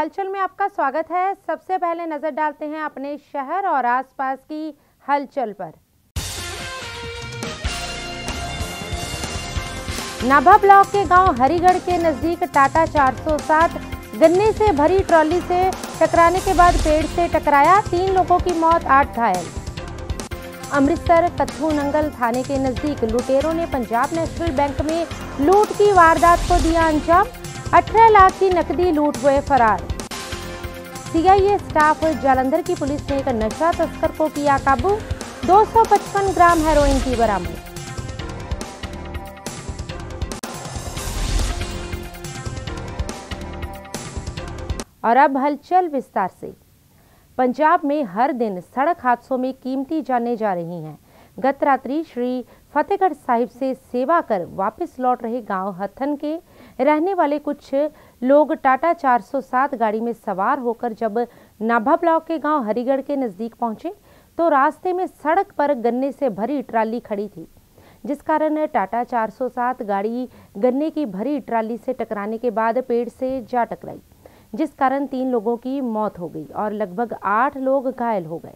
हलचल में आपका स्वागत है। सबसे पहले नज़र डालते हैं अपने शहर और आसपास की हलचल पर। नाभा ब्लॉक के गाँव हरिगढ़ के नज़दीक टाटा 407 गन्ने से भरी ट्रॉली से टकराने के बाद पेड़ से टकराया, तीन लोगों की मौत, आठ घायल। अमृतसर कथू नंगल थाने के नज़दीक लुटेरों ने पंजाब नेशनल बैंक में लूट की वारदात को दिया अंजाम। 18 लाख की नकदी लूट हुए फरार। सीआईए स्टाफ जालंधर की पुलिस ने एक नशा तस्कर को किया काबू। 255 ग्राम हेरोइन की बरामद। और अब हलचल विस्तार से। पंजाब में हर दिन सड़क हादसों में कीमती जाने जा रही हैं। गत रात्रि श्री फतेहगढ़ साहिब से सेवा कर वापस लौट रहे गाँव हथन के रहने वाले कुछ लोग टाटा 407 गाड़ी में सवार होकर जब नाभा ब्लॉक के गाँव हरिगढ़ के नज़दीक पहुँचे तो रास्ते में सड़क पर गन्ने से भरी ट्राली खड़ी थी, जिस कारण टाटा 407 गाड़ी गन्ने की भरी ट्राली से टकराने के बाद पेड़ से जा टकराई, जिस कारण तीन लोगों की मौत हो गई और लगभग आठ लोग घायल हो गए।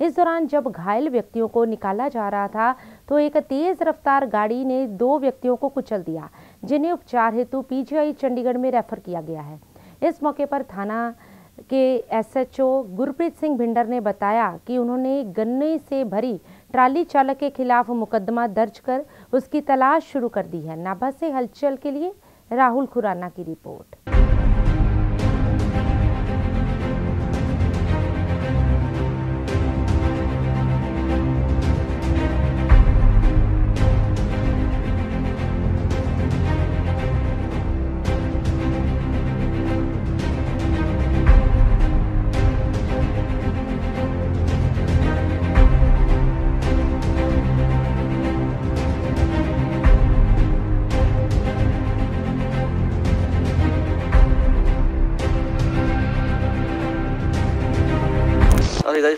इस दौरान जब घायल व्यक्तियों को निकाला जा रहा था तो एक तेज रफ्तार गाड़ी ने दो व्यक्तियों को कुचल दिया जिन्हें उपचार हेतु पीजीआई चंडीगढ़ में रेफर किया गया है। इस मौके पर थाना के एसएचओ गुरप्रीत सिंह भिंडर ने बताया कि उन्होंने गन्ने से भरी ट्राली चालक के खिलाफ मुकदमा दर्ज कर उसकी तलाश शुरू कर दी है। नाभा से हलचल के लिए राहुल खुराना की रिपोर्ट।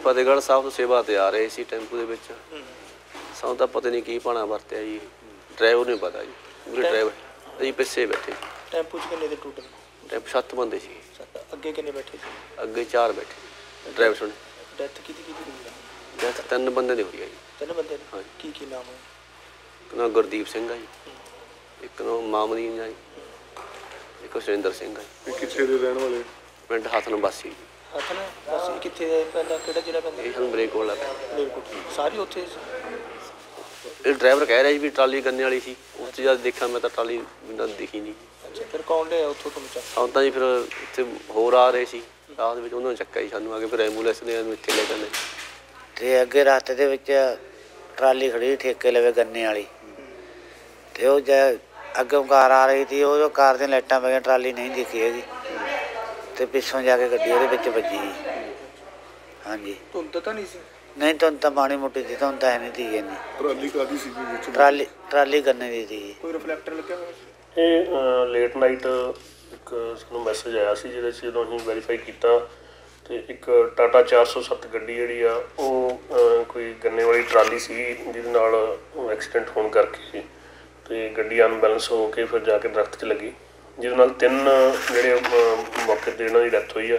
ਫਤਿਹਗੜ੍ਹ ਸਾਹਿਬ ਤੋਂ ਸੇਵਾ ਤੇ ਆ ਰਹੇ ਸੀ ਟੈਂਪੂ ਦੇ ਵਿੱਚ। ਸਾਨੂੰ ਤਾਂ ਪਤਾ ਨਹੀਂ ਕੀ ਪਾਣਾ ਵਰਤਿਆ ਜੀ। ਡਰਾਈਵਰ ਨੂੰ ਪਤਾ ਜੀ ਪੂਰੇ ਡਰਾਈਵਰ। ਅਸੀਂ ਪਿੱਛੇ ਬੈਠੇ। ਟੈਂਪੂ 'ਚ ਕਿੰਨੇ ਦੇ ਟੋਟਲ ਟੈਂਪੂ ਸੱਤ ਬੰਦੇ ਸੀ। ਅੱਗੇ ਕਿੰਨੇ ਬੈਠੇ ਸੀ? ਅੱਗੇ ਚਾਰ ਬੈਠੇ। ਡਰਾਈਵਰ ਸੁਣ। ਡੈਥ ਕਿਹਦੀ ਕਿਹਦੀ ਹੋਈ? ਡੈਥ ਤਿੰਨ ਬੰਦੇ ਦੀ ਹੋਈ ਹੈ ਜੀ। ਤਿੰਨ ਬੰਦੇ ਨੇ ਹਾਂਜੀ। ਕੀ ਕੀ ਨਾਮ ਹੈ ਇੱਕ ਨਾ ਗੁਰਦੀਪ ਸਿੰਘ ਆ ਜੀ। ਇੱਕ ਨਾ ਮਾਮਦੀਨ ਆ ਜੀ। ਇੱਕ ਸੁਰਿੰਦਰ ਸਿੰਘ ਇਹ ਕਿੱਥੇ ਦੇ ਰਹਿਣ ਵਾਲੇ? ਪਿੰਡ ਹਸਨ ਬਾਸੀ ਜੀ। ਹੱਥ ਨਾ ਬਸ ਇਹ ਕਿੱਥੇ ਦੇ ਪੈਂਦਾ ਕਿਹੜਾ ਜ਼ਿਲ੍ਹਾ ਪੈਂਦਾ? ਇਹ ਸਾਨੂੰ ਬ੍ਰੇਕ ਕੋਲ ਲੱਗਾ ਮਲੇਰਕੋਟਲਾ ਸਾਰੀ ਉੱਥੇ ਸੀ। ਇਹ ਡਰਾਈਵਰ ਕਹਿ ਰਿਹਾ ਸੀ ਵੀ ਟਰਾਲੀ ਗੰਨੇ ਵਾਲੀ ਸੀ। ਉਸ ਤੋਂ ਜਦ ਦੇਖਿਆ ਮੈਂ ਤਾਂ ਟਰਾਲੀ ਬਿਨਾਂ ਦਿਖੀ ਨਹੀਂ। ਅੱਛਾ ਫਿਰ ਕੌਣ ਲਿਆ ਉੱਥੋਂ ਤੁਹਾਨੂੰ ਚੱਕ ਸਾਨੂੰ ਤਾਂ ਜੀ ਫਿਰ ਇੱਥੇ ਹੋਰ ਆ ਰਹੇ ਸੀ। ਦੇ ਵਿੱਚ ਉਹਨਾਂ ਨੇ ਚੱਕਿਆ ਜੀ ਸਾਨੂੰ ਆ ਕੇ ਫਿਰ ਐਂਬੂਲੈਂਸ ਨੇ ਇਹਨੂੰ ਇੱਥੇ ਲੈ ਜਾਂਦੇ। ਤੇ ਅੱਗੇ ਰਸਤੇ ਦੇ ਵਿੱਚ ਟਰਾਲੀ ਖੜੀ ਠੇਕੇ ਲਵੇ ਗੰਨੇ ਵਾਲੀ। ਤੇ ਉਹ ਜੈ ਅੱਗੇ ਕਾਰ ਆ ਰਹੀ ਸੀ ਉਹ ਜੋ ਕਾਰ ਦੀਆਂ ਲਾਈਟਾਂ ਪੈ ਗਈਆਂ ਟਰਾਲੀ ਨਹੀਂ ਦਿਖੀ ਹੈਗੀ। ਤੇ ਪਿੱਛੋਂ ਜਾ ਕੇ ਗੱਡੀ ਉਹਦੇ ਵਿੱਚ ਵੱਜੀ। ਜੀ। ਹਾਂਜੀ। ਧੁੰਦ ਤਾਂ ਨਹੀਂ ਸੀ? ਨਹੀਂ ਤਾਂ ਤਾਂ ਮਾੜੀ ਮੋਟੀ ਸੀ ਤਾਂ ਤਾਂ ਨਹੀਂ ਸੀ ਇੰਨੀ। ਟਰਾਲੀ ਕਾਦੀ ਸੀ ਵਿੱਚ? ਟਰਾਲੀ ਟਰਾਲੀ ਗੰਨੇ ਦੀ ਸੀ। ਕੋਈ ਰਿਫਲੈਕਟਰ ਲੱਗਿਆ ਹੋਇਆ ਸੀ? ਇਹ ਲੇਟ ਨਾਈਟ ਇੱਕ ਸਾਨੂੰ ਮੈਸੇਜ ਆਇਆ ਸੀ ਜਿਹਦੇ 'ਚ ਜਦੋਂ ਅਸੀਂ ਵੈਰੀਫਾਈ ਕੀਤਾ ਤੇ ਇੱਕ ਟਾਟਾ 407 ਗੱਡੀ ਜਿਹੜੀ ਆ ਉਹ ਕੋਈ ਗੰਨੇ ਵਾਲੀ ਟਰਾਲੀ ਸੀ ਜਿਹਦੇ ਨਾਲ ਐਕਸੀਡੈਂਟ ਹੋਣ ਕਰਕੇ ਤੇ ਗੱਡੀ ਅਨਬੈਲੈਂਸ ਹੋ ਕੇ ਫਿਰ ਜਾ ਕੇ ਦਰਖਤ 'ਚ ਲੱਗੀ। ਜਿਹਦੇ ਨਾਲ ਤਿੰਨ ਜਿਹੜੇ ਮੌਕੇ ਤੇ ਇਹਨਾਂ ਦੀ ਡੈਥ ਹੋਈ ਆ।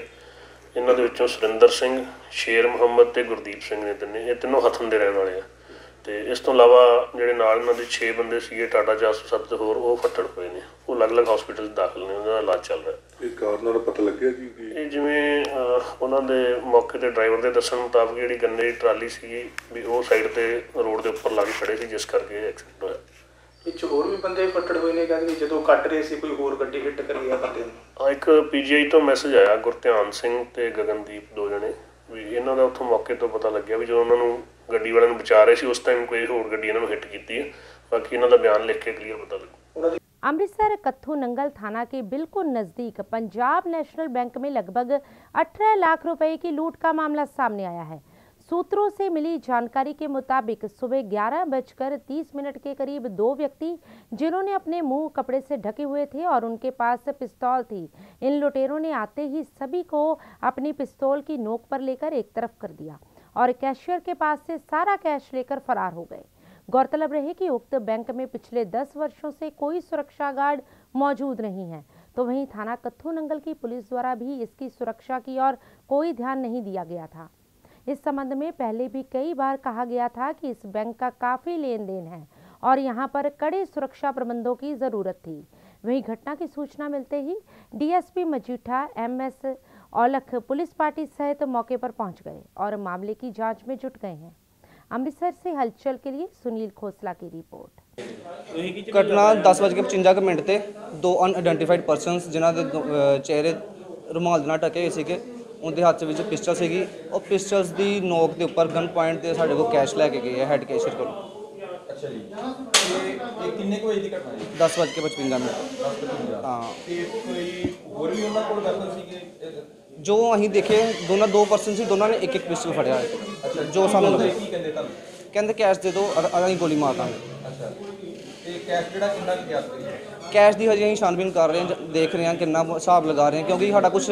ਇਹਨਾਂ ਦੇ ਵਿੱਚੋਂ ਸੁਰਿੰਦਰ ਸਿੰਘ ਸ਼ੇਰ ਮੁਹੰਮਦ ਤੇ ਗੁਰਦੀਪ ਸਿੰਘ ਨੇ ਤਿੰਨੇ। ਇਹ ਤਿੰਨੋਂ ਹਥਨ ਦੇ ਰਹਿਣ ਵਾਲੇ ਆ। ਤੇ ਇਸ ਤੋਂ ਇਲਾਵਾ ਜਿਹੜੇ ਨਾਲ ਇਹਨਾਂ ਦੇ 6 ਬੰਦੇ ਸੀਗੇ ਟਾਟਾ 407 ਤੇ ਹੋਰ ਉਹ ਫੱਟੜ ਹੋਏ ਨੇ। ਉਹ ਅਲੱਗ-ਅਲੱਗ ਹਸਪੀਟਲ 'ਚ ਦਾਖਲ ਨੇ ਉਹਨਾਂ ਦਾ ਇਲਾਜ ਚੱਲ ਰਿਹਾ। ਇਹ ਕਾਰਨ ਦਾ ਪਤਾ ਲੱਗਿਆ ਜੀ ਕਿ ਇਹ ਜਿਵੇਂ ਉਹਨਾਂ ਦੇ ਮੌਕੇ ਤੇ ਡਰਾਈਵਰ ਦੇ ਦੱਸਣ ਮੁਤਾਬਕ ਜਿਹੜੀ ਗੰਨੇ ਦੀ ਟਰਾਲੀ ਸੀਗੀ ਵੀ ਉਹ ਸਾਈਡ ਤੇ ਰੋਡ ਦੇ ਉੱਪਰ ਲਾ ਕੇ ਖੜੇ ਸੀ ਜਿਸ ਕਰਕੇ ਇਹ ਐਕਸੀਡੈਂਟ ਹੋਇਆ। ਵਿੱਚ ਹੋਰ ਵੀ ਬੰਦੇ ਫੱਟੜ ਹੋਏ ਨੇ ਕਹਿੰਦੇ ਵੀ ਜਦੋਂ ਕੱਟ ਰਹੇ ਸੀ ਕੋਈ ਹੋਰ ਗੱਡੀ ਹਿੱਟ ਕਰੀ ਆ ਬੰਦੇ ਨੂੰ ਆ ਇੱਕ ਪੀਜੀਆਈ ਤੋਂ ਮੈਸੇਜ ਆਇਆ ਗੁਰਧਿਆਨ ਸਿੰਘ ਤੇ ਗਗਨਦੀਪ ਦੋ ਜਣੇ ਵੀ ਇਹਨਾਂ ਦਾ ਉੱਥੋਂ ਮੌਕੇ ਤੋਂ ਪਤਾ ਲੱਗਿਆ ਵੀ ਜਦੋਂ ਉਹਨਾਂ ਨੂੰ ਗੱਡੀ ਵਾਲਿਆਂ ਨੂੰ ਬਚਾ ਰਹੇ ਸੀ ਉਸ ਟਾਈਮ ਕੋਈ ਹੋਰ ਗੱਡੀ ਇਹਨਾਂ ਨੂੰ ਹਿੱਟ ਕੀਤੀ ਹੈ ਬਾਕੀ ਇਹਨਾਂ ਦਾ ਬਿਆਨ ਲਿਖ ਕੇ ਕਲੀਅਰ ਪਤਾ ਲੱਗੂ ਉਹਨਾਂ ਦੀ अमृतसर कत्थू नंगल थाना के बिल्कुल नजदीक पंजाब नेशनल बैंक में लगभग 18 लाख रुपए की लूट का मामला सामने आया है सूत्रों से मिली जानकारी के मुताबिक सुबह ग्यारह बजकर तीस मिनट के करीब दो व्यक्ति, जिन्होंने अपने मुँह कपड़े से ढके हुए थे और उनके पास पिस्तौल थी। इन लुटेरों ने आते ही सभी को अपनी पिस्तौल की नोक पर लेकर एक तरफ़ कर दिया और कैशियर के पास से सारा कैश लेकर फरार हो गए। गौरतलब रहे कि उक्त बैंक में पिछले 10 वर्षों से कोई सुरक्षा गार्ड मौजूद नहीं है। तो वहीं थाना कत्थू नंगल की पुलिस द्वारा भी इसकी सुरक्षा की और कोई ध्यान नहीं दिया गया था। इस संबंध में पहले भी कई बार कहा गया था कि इस बैंक का काफी लेन देन है और यहां पर कड़े सुरक्षा प्रबंधों की जरूरत थी वहीं घटना की सूचना मिलते ही DSP Majitha M S Aulakh police party सहित मौके पर पहुंच गए और मामले की जांच में जुट गए हैं अमृतसर से हलचल के लिए सुनील खोसला की रिपोर्ट ਘਟਨਾ 10 ਵਜੇ ਕੇ 55 ਕੁ ਮਿੰਟ ਤੇ ਦੋ ਅਨਆਇਡੈਂਟੀਫਾਈਡ ਪਰਸਨਸ ਜਿਨ੍ਹਾਂ ਦੇ ਦੋ- ਅਹ ਚਿਹਰੇ ਰੁਮਾਲ ਦੇ ਨਾਲ ਢਕੇ ਹੋਏ ਸੀਗੇ ਉਹਦੇ ਹੱਥ ਵਿੱਚ ਪਿਸਟਲ ਸੀਗੀ। ਉਹ ਪਿਸਟਲਸ ਦੀ ਨੋਕ ਦੇ ਉੱਪਰ ਗਨ ਪੁਆਇੰਟ ਤੇ ਸਾਡੇ ਕੋਲ ਕੈਸ਼ ਲੈ ਕੇ ਗਏ ਆ ਹੈਡ ਕੈਸ਼ੀਅਰ ਕੋਲ। ਅੱਛਾ ਜੀ। ਇਹ ਕਿੰਨੇ ਕੁ ਵਜੇ ਦੀ ਘਟਨਾ ਜੀ? 10 ਵਜੇ ਕੇ 55 ਮਿੰਟ। ਹਾਂ। ਤੇ ਕੋਈ ਹੋਰ ਵੀ ਉਹਨਾਂ ਕੋਲ ਵੈਪਨ ਸੀਗੇ? ਇਹ- ਜੋ ਅਸੀਂ ਦੇਖੇ ਦੋਨਾਂ ਦੋ ਪਰਸਨ ਸੀ ਦੋਨਾਂ ਨੇ ਇੱਕ ਇੱਕ ਪਿਸਟਲ ਫੜਿਆ। ਹੋਇਆ ਜੋ ਸਾਨੂੰ ਲੱਗਾ। ਕੀ ਕਹਿੰਦੇ ਤੁਹਾਨੂੰ? ਕਹਿੰਦੇ ਕੈਸ਼ ਦੇ ਦਿਓ ਅਸੀਂ ਗੋਲੀ ਮਾਰ ਦਾਂਗੇ। ਅੱਛਾ। ਤੇ ਕੈਸ਼ ਜਿਹੜਾ ਕਿੰਨਾ ਕੁ ਗਿਆ ਸੀ? ਕੈਸ਼ ਦੀ ਹਜੇ ਅਸੀਂ ਛਾਨਬੀਨ ਕਰ ਰਹੇ ਹਾਂ ਦੇਖ ਰਹੇ ਹਾਂ ਕਿੰਨਾ ਹਿਸਾਬ ਲਗਾ ਰਹੇ ਹਾਂ ਕਿਉਂਕਿ ਸਾਡਾ ਕੁਝ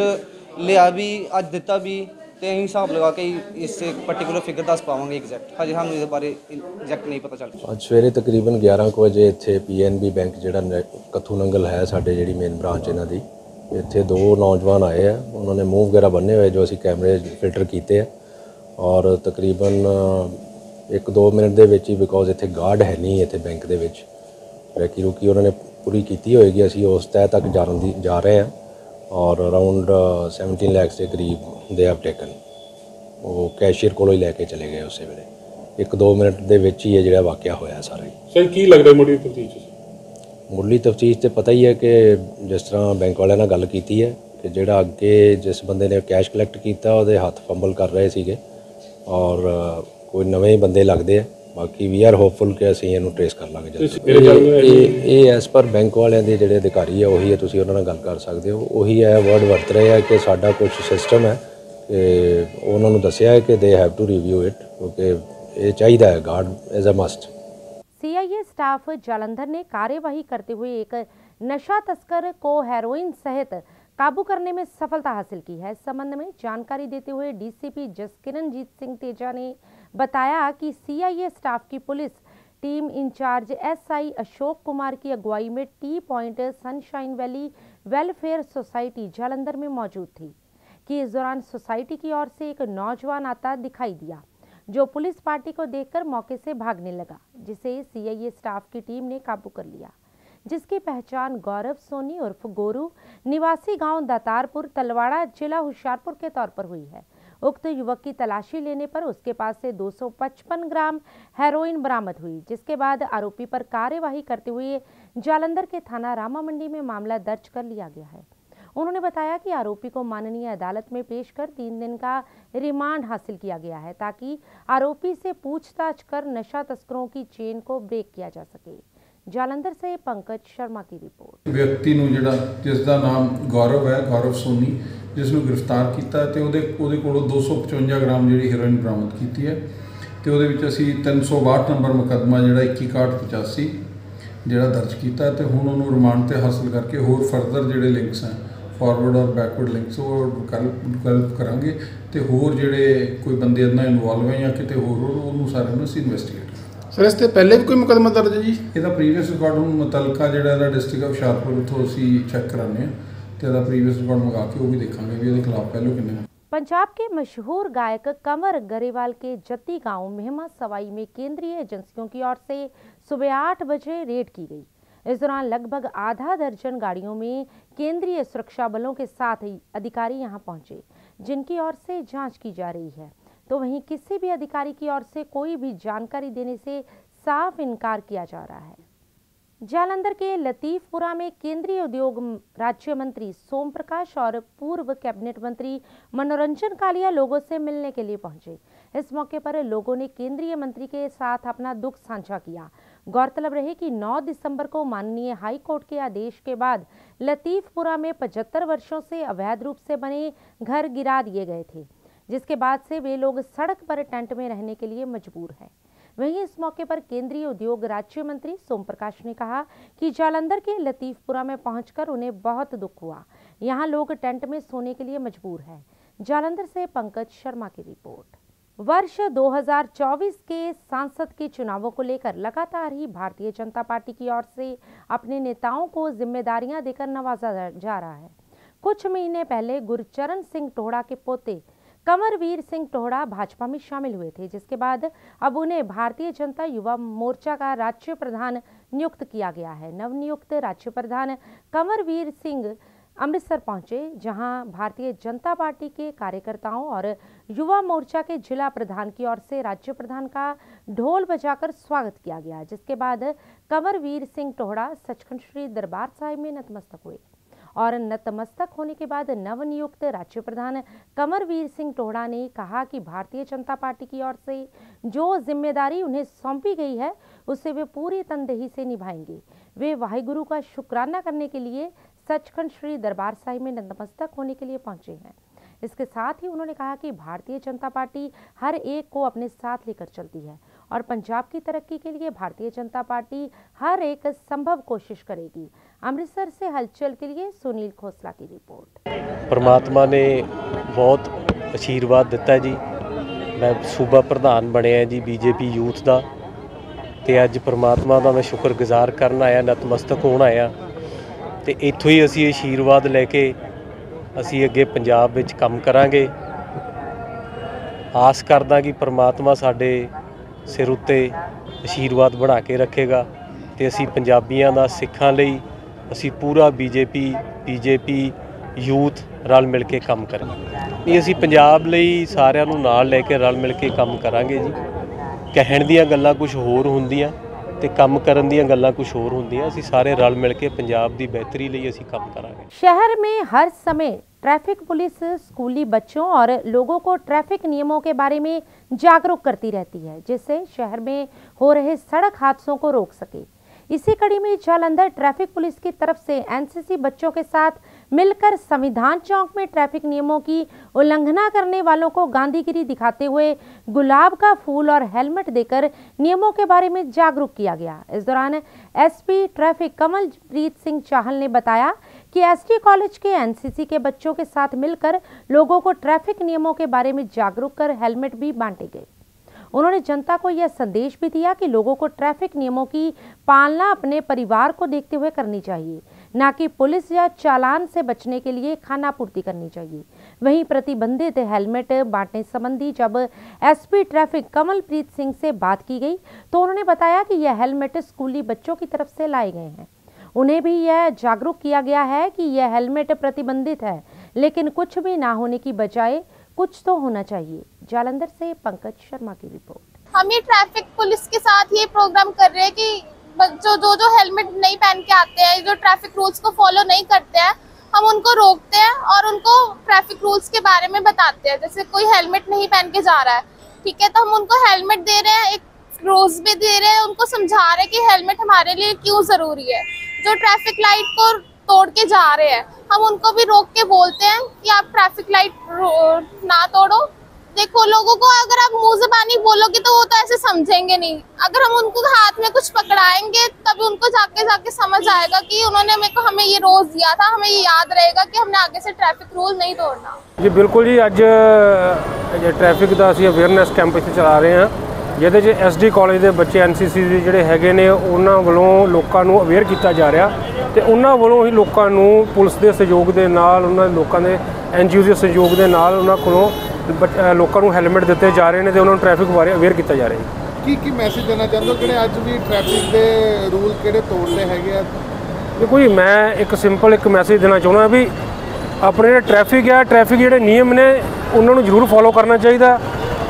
ਲਿਆ ਵੀ, ਅੱਜ ਦਿੱਤਾ ਵੀ, ਤੇ ਅਸੀਂ ਹਿਸਾਬ ਲਗਾ ਕੇ ਹੀ ਇਸ ਪਾਰਟਿਕੂਲਰ ਫਿਗਰ ਦੱਸ ਪਾਵਾਂਗੇ ਐਗਜ਼ੈਕਟ ਹਜੇ ਸਾਨੂੰ ਇਹਦੇ ਬਾਰੇ ਐਗਜ਼ੈਕਟ ਨਹੀਂ ਪਤਾ ਚੱਲ ਅੱਜ ਸਵੇਰੇ ਤਕਰੀਬਨ 11 ਕੁ ਵਜੇ ਇੱਥੇ ਪੀਐਨਬੀ ਬੈਂਕ ਜਿਹੜਾ ਨੈ- ਕੱਥੂ ਨੰਗਲ ਹੈ ਸਾਡੇ ਜਿਹੜੀ ਮੇਨ ਬ੍ਰਾਂਚ ਇਹਨਾਂ ਦੀ, ਇੱਥੇ ਦੋ ਨੌਜਵਾਨ ਆਏ ਆ। ਉਹਨਾਂ ਨੇ ਮੂੰਹ ਵਗੈਰਾ ਬੰਨੇ ਹੋਏ, ਜੋ ਅਸੀਂ ਕੈਮਰੇ ਫਿਲਟਰ ਕੀਤੇ ਆ। ਔਰ ਤਕਰੀਬਨ 1-2 ਮਿੰਟ ਦੇ ਵਿੱਚ ਹੀ ਬਿਕੋਜ਼ ਇੱਥੇ ਗਾਰਡ ਹੈ ਨਹੀਂ ਇੱਥੇ ਬੈਂਕ ਦੇ ਵਿੱਚ। ਰੈਕੀ ਰੁਕੀ ਉਹਨਾਂ ਨੇ ਪੂਰੀ ਕੀਤੀ ਹੋਏਗੀ, ਅਸੀਂ ਉਸ ਤਹਿ ਤੱਕ ਜਾਣ ਦੀ ਜਾ ਰਹੇ ਹਾਂ ਔਰ ਅਰਾਊਂਡ 17 ਲੱਖ ਦੇ ਕਰੀਬ ਦੇ ਹੈਵ ਟੇਕਨ। ਉਹ ਕੈਸ਼ੀਅਰ ਕੋਲੋਂ ਹੀ ਲੈ ਕੇ ਚਲੇ ਗਏ ਉਸੇ ਵੇਲੇ। ਇੱਕ ਦੋ ਮਿੰਟ ਦੇ ਵਿੱਚ ਹੀ ਇਹ ਜਿਹੜਾ ਵਾਕਿਆ ਹੋਇਆ ਸਾਰਾ ਹੀ। ਸਰ ਕੀ ਲੱਗਦਾ ਮੋਟੀ ਤਫਤੀਸ਼ ਮੁੱਢਲੀ ਤਫਤੀਸ਼ ਤੇ ਪਤਾ ਹੀ ਹੈ ਕਿ ਜਿਸ ਤਰ੍ਹਾਂ ਬੈਂਕ ਵਾਲਿਆਂ ਨਾਲ ਗੱਲ ਕੀਤੀ ਹੈ ਕਿ ਜਿਹੜਾ ਅੱਗੇ ਜਿਸ ਬੰਦੇ ਨੇ ਕੈਸ਼ ਕਲੈਕਟ ਕੀਤਾ ਉਹਦੇ ਹੱਥ ਫੰਬਲ ਕਰ ਰਹੇ ਸੀਗੇ। ਔਰ ਕੋਈ ਨਵੇਂ ਬੰਦੇ ਲੱਗਦੇ ਆ। ਬਾਕੀ ਵੀ ਆਰ ਹੋਪਫੁਲ ਕਿ ਅਸੀਂ ਇਹਨੂੰ ਟ੍ਰੇਸ ਕਰ ਲਾਂਗੇ ਜਲਦੀ ਇਹ ਇਹ- ਇਹ ਐਸ ਪਰ ਬੈਂਕ ਵਾਲਿਆਂ ਦੇ ਜਿਹੜੇ ਅਧਿਕਾਰੀ ਆ ਉਹੀ ਹੈ ਤੁਸੀਂ ਉਹਨਾਂ ਨਾਲ ਗੱਲ ਕਰ ਸਕਦੇ ਹੋ ਉਹੀ ਹੈ ਵਰਡ ਵਰਤ ਰਹੇ ਆ ਕਿ ਸਾਡਾ ਕੁਝ ਸਿਸਟਮ ਹੈ ਕਿ ਉਹਨਾਂ ਨੂੰ ਦੱਸਿਆ ਹੈ ਕਿ they have to review it ਕਿਉਂਕਿ ਇਹ ਚਾਹੀਦਾ ਹੈ guard as a must CIA staff Jalandhar ने कार्यवाही करते हुए एक नशा तस्कर को हेरोइन सहित काबू करने में सफलता हासिल की है इस संबंध में जानकारी देते हुए डीसीपी जसकिरणजीत सिंह तेजा ने बताया कि सीआईए स्टाफ की police team incharge SI Ashok Kumar की अगुवाई में T point, Sunshine Valley, welfare society Jalandhar में मौजूद थी। कि इस दौरान सोसाइटी की ओर से एक नौजवान आता दिखाई दिया, जो पुलिस पार्टी को देखकर मौके से भागने लगा, जिसे सीआईए स्टाफ की टीम ने काबू कर लिया, जिसकी पहचान गौरव सोनी उर्फ़ गोरू, निवासी गाँव दातारपुर, तलवाड़ा, जिला होशियारपुर के तौर पर हुई है। उक्त युवक की तलाशी लेने पर उसके पास से 255 ग्राम हेरोइन बरामद हुई, जिसके बाद आरोपी पर कार्यवाही करते हुए जालंधर के थाना रामा मंडी में मामला दर्ज कर लिया गया है। उन्होंने बताया कि आरोपी को माननीय अदालत में पेश कर तीन दिन का रिमांड हासिल किया गया है, ताकि आरोपी से पूछताछ कर नशा तस्करों की चेन को ब्रेक किया जा सके। ਜਲੰਧਰ ਸੇ ਪੰਕਜ ਸ਼ਰਮਾ ਕੀ ਰਿਪੋਰਟ। ਵਿਅਕਤੀ ਨੂੰ ਜਿਹੜਾ, ਜਿਸ ਦਾ ਨਾਮ ਗੌਰਵ ਹੈ, ਗੌਰਵ ਸੋਨੀ, ਜਿਸ ਨੂੰ ਗ੍ਰਿਫਤਾਰ ਕੀਤਾ ਤੇ ਉਹਦੇ ਉਹਦੇ ਕੋਲੋਂ 255 ਗ੍ਰਾਮ ਜਿਹੜੀ ਹੀਰੋਇਨ ਬਰਾਮਦ ਕੀਤੀ ਹੈ ਤੇ ਉਹਦੇ ਵਿੱਚ ਅਸੀਂ 362 ਨੰਬਰ ਮੁਕੱਦਮਾ ਜਿਹੜਾ 2185 ਜਿਹੜਾ ਦਰਜ ਕੀਤਾ ਤੇ ਹੁਣ ਉਹਨੂੰ ਰਿਮਾਂਡ ਤੇ ਹਾਸਲ ਕਰਕੇ ਹੋਰ ਫਰਦਰ ਜਿਹੜੇ ਲਿੰਕਸ ਹਨ ਫਾਰਵਰਡ ਔਰ ਬੈਕਵਰਡ ਲਿੰਕਸ ਉਹ ਡਿਵੈਲਪ ਕਰਾਂਗੇ ਤੇ ਹੋਰ ਜਿਹੜੇ ਕੋਈ ਬੰਦੇ ਇਹਨਾਂ ਇਨਵੋਲਵ ਹੈ ਜਾਂ ਕਿਤੇ ਹੋਰ ਉਹਨੂੰ ਸਾਰਿਆਂ ਨੂੰ ਅਸੀਂ ਇਨਵੈਸਟੀਗੇਟ ਸਰ ਇਸ ਤੇ ਪਹਿਲੇ ਵੀ ਕੋਈ ਮੁਕਦਮਾ ਦਰਜ ਹੈ ਜੀ ਇਹਦਾ ਪ੍ਰੀਵੀਅਸ ਰਿਕਾਰਡ ਹੁਣ ਮੁਤਲਕਾ ਜਿਹੜਾ ਇਹਦਾ ਡਿਸਟ੍ਰਿਕਟ ਆਫ ਹੁਸ਼ਿਆਰਪੁਰ ਉੱਥੋਂ ਅਸੀਂ ਚੈੱਕ ਕਰਾਉਂਦੇ ਹਾਂ ਤੇ ਇਹਦਾ ਪ੍ਰੀਵੀਅਸ ਰਿਕਾਰਡ ਮੰਗਾ ਕੇ ਉਹ ਵੀ ਦੇਖਾਂਗੇ ਵੀ ਇਹਦੇ ਖਿਲਾਫ ਪਹਿਲੋਂ ਕਿੰਨੇ पंजाब के मशहूर गायक कंवर गरेवाल के जत्ती गांव मेहमा सवाई में केंद्रीय एजेंसियों की ओर से सुबह आठ बजे रेड की गई इस दौरान लगभग आधा दर्जन गाड़ियों में केंद्रीय सुरक्षा बलों के साथ ही अधिकारी यहां पहुंचे जिनकी ओर से जांच की जा रही है तो वहीं किसी भी अधिकारी की ओर से कोई भी जानकारी देने से साफ़ इनकार किया जा रहा है। जालंधर के लतीफपुरा में केंद्रीय उद्योग राज्य मंत्री सोम प्रकाश और पूर्व कैबिनेट मंत्री मनोरंजन कालिया लोगों से मिलने के लिए पहुँचे। इस मौके पर लोगों ने केंद्रीय मंत्री के साथ अपना दुख साझा किया। गौरतलब रहे कि 9 दिसंबर को माननीय हाई कोर्ट के आदेश के बाद लतीफपुरा में 75 वर्षों से अवैध रूप से बने घर गिरा दिए गए थे। जिसके बाद से वे लोग सड़क पर टेंट में रहने के लिए मजबूर हैं। वहीं इस मौके पर केंद्रीय उद्योग राज्य मंत्री सोम प्रकाश ने कहा कि जालंधर के लतीफपुरा में पहुंचकर उन्हें बहुत दुख हुआ। यहाँ लोग टेंट में सोने के लिए मजबूर हैं। जालंधर से पंकज शर्मा की रिपोर्ट। वर्ष 2024 के सांसद के चुनावों को लेकर लगातार ही भारतीय जनता पार्टी की ओर से अपने नेताओं को जिम्मेदारियाँ देकर नवाजा जा रहा है। कुछ महीने पहले गुरचरण सिंह टोड़ा के पोते कमरवीर सिंह टोहड़ा भाजपा में शामिल हुए थे, जिसके बाद अब उन्हें भारतीय जनता युवा मोर्चा का राज्य प्रधान नियुक्त किया गया है। नवनियुक्त राज्य प्रधान कंवरवीर सिंह अमृतसर पहुँचे, जहाँ भारतीय जनता पार्टी के कार्यकर्ताओं और युवा मोर्चा के जिला प्रधान की ओर से राज्य प्रधान का ढोल बजाकर स्वागत किया गया, जिसके बाद कंवरवीर सिंह टोहड़ा सचखंड श्री दरबार साहिब में नतमस्तक हुए। और नतमस्तक होने के बाद नवनियुक्त राज्य प्रधान कमरवीर सिंह टोहड़ा ने कहा कि भारतीय जनता पार्टी की ओर से जो ज़िम्मेदारी उन्हें सौंपी गई है, उसे वे पूरी तनदेही से निभाएँगे। वे वाहिगुरु का शुक्राना करने के लिए सचखंड श्री दरबार साहिब में नतमस्तक होने के लिए पहुँचे हैं। इसके साथ ही उन्होंने कहा कि भारतीय जनता पार्टी हर एक को अपने साथ लेकर चलती है और पंजाब की तरक्की के लिए भारतीय जनता पार्टी हर एक संभव कोशिश करेगी अमृतसर से हलचल के लिए सुनील खोसला की रिपोर्ट ਪਰਮਾਤਮਾ ਨੇ ਬਹੁਤ ਆਸ਼ੀਰਵਾਦ ਦਿੱਤਾ ਜੀ ਮੈਂ ਸੂਬਾ ਪ੍ਰਧਾਨ ਬਣਿਆ ਜੀ ਬੀਜੇਪੀ ਯੂਥ ਦਾ ਤੇ ਅੱਜ ਪਰਮਾਤਮਾ ਦਾ ਮੈਂ ਸ਼ੁਕਰਗੁਜ਼ਾਰ ਕਰਨ ਆਇਆ ਨਤਮਸਤਕ ਹੋਣ ਆਇਆ ਤੇ ਇੱਥੋਂ ਹੀ ਅਸੀਂ ਆਸ਼ੀਰਵਾਦ ਲੈ ਕੇ ਅਸੀਂ ਅੱਗੇ ਪੰਜਾਬ ਵਿੱਚ ਕੰਮ ਕਰਾਂਗੇ। ਆਸ ਕਰਦਾ ਕਿ ਪਰਮਾਤਮਾ ਸਾਡੇ ਸਿਰ ਉੱਤੇ ਆਸ਼ੀਰਵਾਦ ਬਣਾ ਕੇ ਰੱਖੇਗਾ ਤੇ ਅਸੀਂ ਪੰਜਾਬੀਆਂ ਦਾ ਸਿੱਖਾਂ ਲਈ ਅਸੀਂ ਪੂਰਾ ਬੀਜੇਪੀ ਬੀਜੇਪੀ ਯੂਥ ਰਲ ਮਿਲ ਕੇ ਕੰਮ ਕਰਾਂਗੇ। ਇਹ ਅਸੀਂ ਪੰਜਾਬ ਲਈ ਸਾਰਿਆਂ ਨੂੰ ਨਾਲ ਲੈ ਕੇ ਰਲ ਮਿਲ ਕੇ ਕੰਮ ਕਰਾਂਗੇ ਜੀ। ਕਹਿਣ ਦੀਆਂ ਗੱਲਾਂ ਕੁਝ ਹੋਰ ਹੁੰਦੀਆਂ। ਤੇ ਕੰਮ ਕਰਨ ਦੀਆਂ ਗੱਲਾਂ ਕੁਝ ਹੋਰ ਹੁੰਦੀਆਂ ਅਸੀਂ ਸਾਰੇ ਰਲ ਮਿਲ ਕੇ ਪੰਜਾਬ ਦੀ ਬਿਹਤਰੀ ਲਈ ਅਸੀਂ ਕੰਮ ਕਰਾਂਗੇ शहर में हर समय ट्रैफिक पुलिस स्कूली बच्चों और लोगों को ट्रैफिक नियमों के बारे में जागरूक करती रहती है जिससे शहर में हो रहे सड़क हादसों को रोक सके इसी कड़ी में जालंधर ट्रैफिक पुलिस की तरफ से एनसीसी बच्चों के साथ मिलकर संविधान चौक में ट्रैफ़िक नियमों की उल्लंघना करने वालों को गांधीगिरी दिखाते हुए गुलाब का फूल और हेलमेट देकर नियमों के बारे में जागरूक किया गया। इस दौरान एसपी ट्रैफ़िक कमलप्रीत सिंह चाहल ने बताया कि एसटी कॉलेज के एनसीसी के बच्चों के साथ मिलकर लोगों को ट्रैफ़िक नियमों के बारे में जागरूक कर हेलमेट भी बांटे गए। उन्होंने जनता को यह संदेश भी दिया कि लोगों को ट्रैफ़िक नियमों की पालना अपने परिवार को देखते हुए करनी चाहिए। न कि पुलिस या चालान से बचने के लिए खाना पूर्ति करनी चाहिए। वहीं प्रतिबंधित हेलमेट बांटने संबंधी जब एसपी ट्रैफ़िक कमलप्रीत सिंह से बात की गई तो उन्होंने बताया कि यह हेलमेट स्कूली बच्चों की तरफ़ से लाए गए हैं। उन्हें भी यह जागरूक किया गया है कि यह हेलमेट प्रतिबंधित है, लेकिन कुछ भी ना होने की बजाय कुछ तो होना चाहिए। जालंधर से पंकज शर्मा की रिपोर्ट। हम ये ट्रैफ़िक पुलिस के साथ ये प्रोग्राम कर रहे हैं कि जो जो जो हेलमेट नहीं पहन के आते हैं, जो ट्रैफ़िक रूल्स को फॉलो नहीं करते हैं, हम उनको रोकते हैं और उनको ट्रैफ़िक रूल्स के बारे में बताते हैं। जैसे कोई हेलमेट नहीं पहन के जा रहा है, ठीक है? तो हम उनको हेलमेट दे रहे हैं, एक रोज भी दे रहे हैं, उनको समझा रहे हैं कि हेलमेट हमारे लिए क्यों ज़रूरी है। जो ट्रैफ़िक लाइट को तोड़ के जा रहे हैं, हम उनको भी रोक के बोलते हैं कि आप ट्रैफ़िक लाइट ना तोड़ो देखो, लोगों को अगर आप मुँह से पानी बोलोगे तो वो तो ऐसे समझेंगे नहीं। अगर हम उनको हाथ में कुछ पकड़ाएँगे तभी उनको जाके जाके समझ आएगा कि उन्होंने मेरे को, हमें ये रोज दिया था, हमें ये याद रहेगा कि हमने आगे से ट्रैफ़िक रूल नहीं तोड़ना। जी, बिल्कुल जी अज ट्रैफ़िक का अवेयरनेस कैंप चला रहे हैं ਜਿਹਦੇ 'ਚ ਐਸਡੀ ਕਾਲਜ ਦੇ ਬੱਚੇ ਐਨਸੀਸੀ ਦੇ ਜਿਹੜੇ ਹੈਗੇ ਨੇ ਉਹਨਾਂ ਵੱਲੋਂ ਲੋਕਾਂ ਨੂੰ ਅਵੇਅਰ ਕੀਤਾ ਜਾ ਰਿਹਾ ਤੇ ਉਹਨਾਂ ਵੱਲੋਂ ਹੀ ਲੋਕਾਂ ਨੂੰ ਪੁਲਿਸ ਦੇ ਸਹਿਯੋਗ ਦੇ ਨਾਲ ਉਹਨਾਂ ਦੇ ਲੋਕਾਂ ਦੇ ਐਨਜੀਓ ਦੇ ਸਹਿਯੋਗ ਦੇ ਨਾਲ ਉਹਨਾਂ ਕੋਲੋਂ ਲੋਕਾਂ ਨੂੰ ਹੈਲਮਟ ਦਿੱਤੇ ਜਾ ਰਹੇ ਨੇ ਤੇ ਉਹਨਾਂ ਨੂੰ ਟ੍ਰੈਫਿਕ ਬਾਰੇ ਅਵੇਅਰ ਕੀਤਾ ਜਾ ਰਿਹਾ ਹੈ। ਕੀ ਕੀ ਮੈਸੇਜ ਦੇਣਾ ਚਾਹੁੰਦੇ ਹੋ? ਕਿਹੜੇ ਅੱਜ ਵੀ ਟ੍ਰੈਫਿਕ ਦੇ ਰੂਲ ਕਿਹੜੇ ਤੋੜਦੇ ਹੈਗੇ ਆ? ਦੇਖੋ ਜੀ ਮੈਂ ਇੱਕ ਸਿੰਪਲ ਇੱਕ ਮੈਸੇਜ ਦੇਣਾ ਚਾਹੁੰਦਾ ਵੀ ਆਪਣੇ ਜਿਹੜੇ ਟ੍ਰੈਫਿਕ ਹੈ ਟ੍ਰੈਫਿਕ ਜਿਹੜੇ ਨਿਯਮ ਨੇ ਉਹਨਾਂ ਨੂੰ ਜ਼ਰੂਰ ਫੋਲੋ ਕਰਨਾ ਚਾਹੀਦਾ।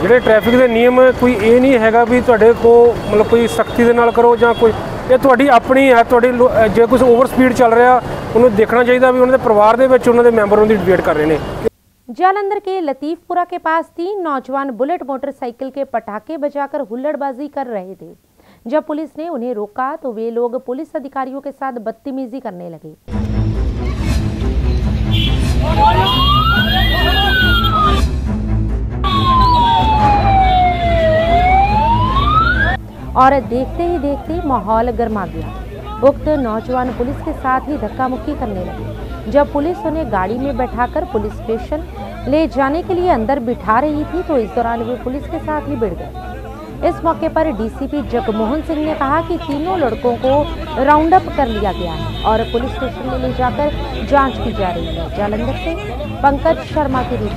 ਜਿਹੜੇ ਟ੍ਰੈਫਿਕ ਦੇ ਨਿਯਮ ਕੋਈ ਇਹ ਨਹੀਂ ਹੈਗਾ ਵੀ ਤੁਹਾਡੇ ਕੋ ਮਤਲਬ ਕੋਈ ਸਖਤੀ ਦੇ ਨਾਲ ਕਰੋ ਜਾਂ ਕੋਈ ਇਹ ਤੁਹਾਡੀ ਆਪਣੀ ਹੈ ਤੁਹਾਡੀ ਲੋ- ਅ, ਜੇ ਕੁਝ ਓਵਰ ਸਪੀਡ ਚੱਲ ਰਿਹਾ ਉਹਨੂੰ ਦੇਖਣਾ ਚਾਹੀਦਾ ਵੀ ਉਹਨਾਂ ਦੇ ਪਰਿਵਾਰ ਦੇ ਵਿੱਚ ਉਹਨਾਂ ਦੇ ਮੈਂਬਰ ਉਹਦੀ ਡਿਬੇਟ ਕਰ ਰਹੇ ਨੇ जालंधर के लतीफपुरा के पास तीन नौजवान बुलेट मोटरसाइकिल के पटाखे बजाकर हुल्लड़बाजी कर रहे थे जब पुलिस ने उन्हें रोका तो वे लोग पुलिस अधिकारियों के साथ बदतमीजी करने लगे और देखते ही देखते माहौल गर्मा गया। उक्त नौजवान पुलिस के साथ ही धक्का मुक्की करने लगे। जब पुलिस उन्हें गाड़ी में बैठाकर पुलिस स्टेशन ले जाने के लिए अंदर बिठा रही थी तो इस दौरान वे पुलिस के साथ ही भिड़ गए। इस मौके पर डीसीपी जगमोहन सिंह ने कहा कि तीनों लड़कों को राउंड अप कर लिया गया है और पुलिस स्टेशन में ले जाकर जाँच की जा रही है। जालंधर से पंकज शर्मा की ਅ,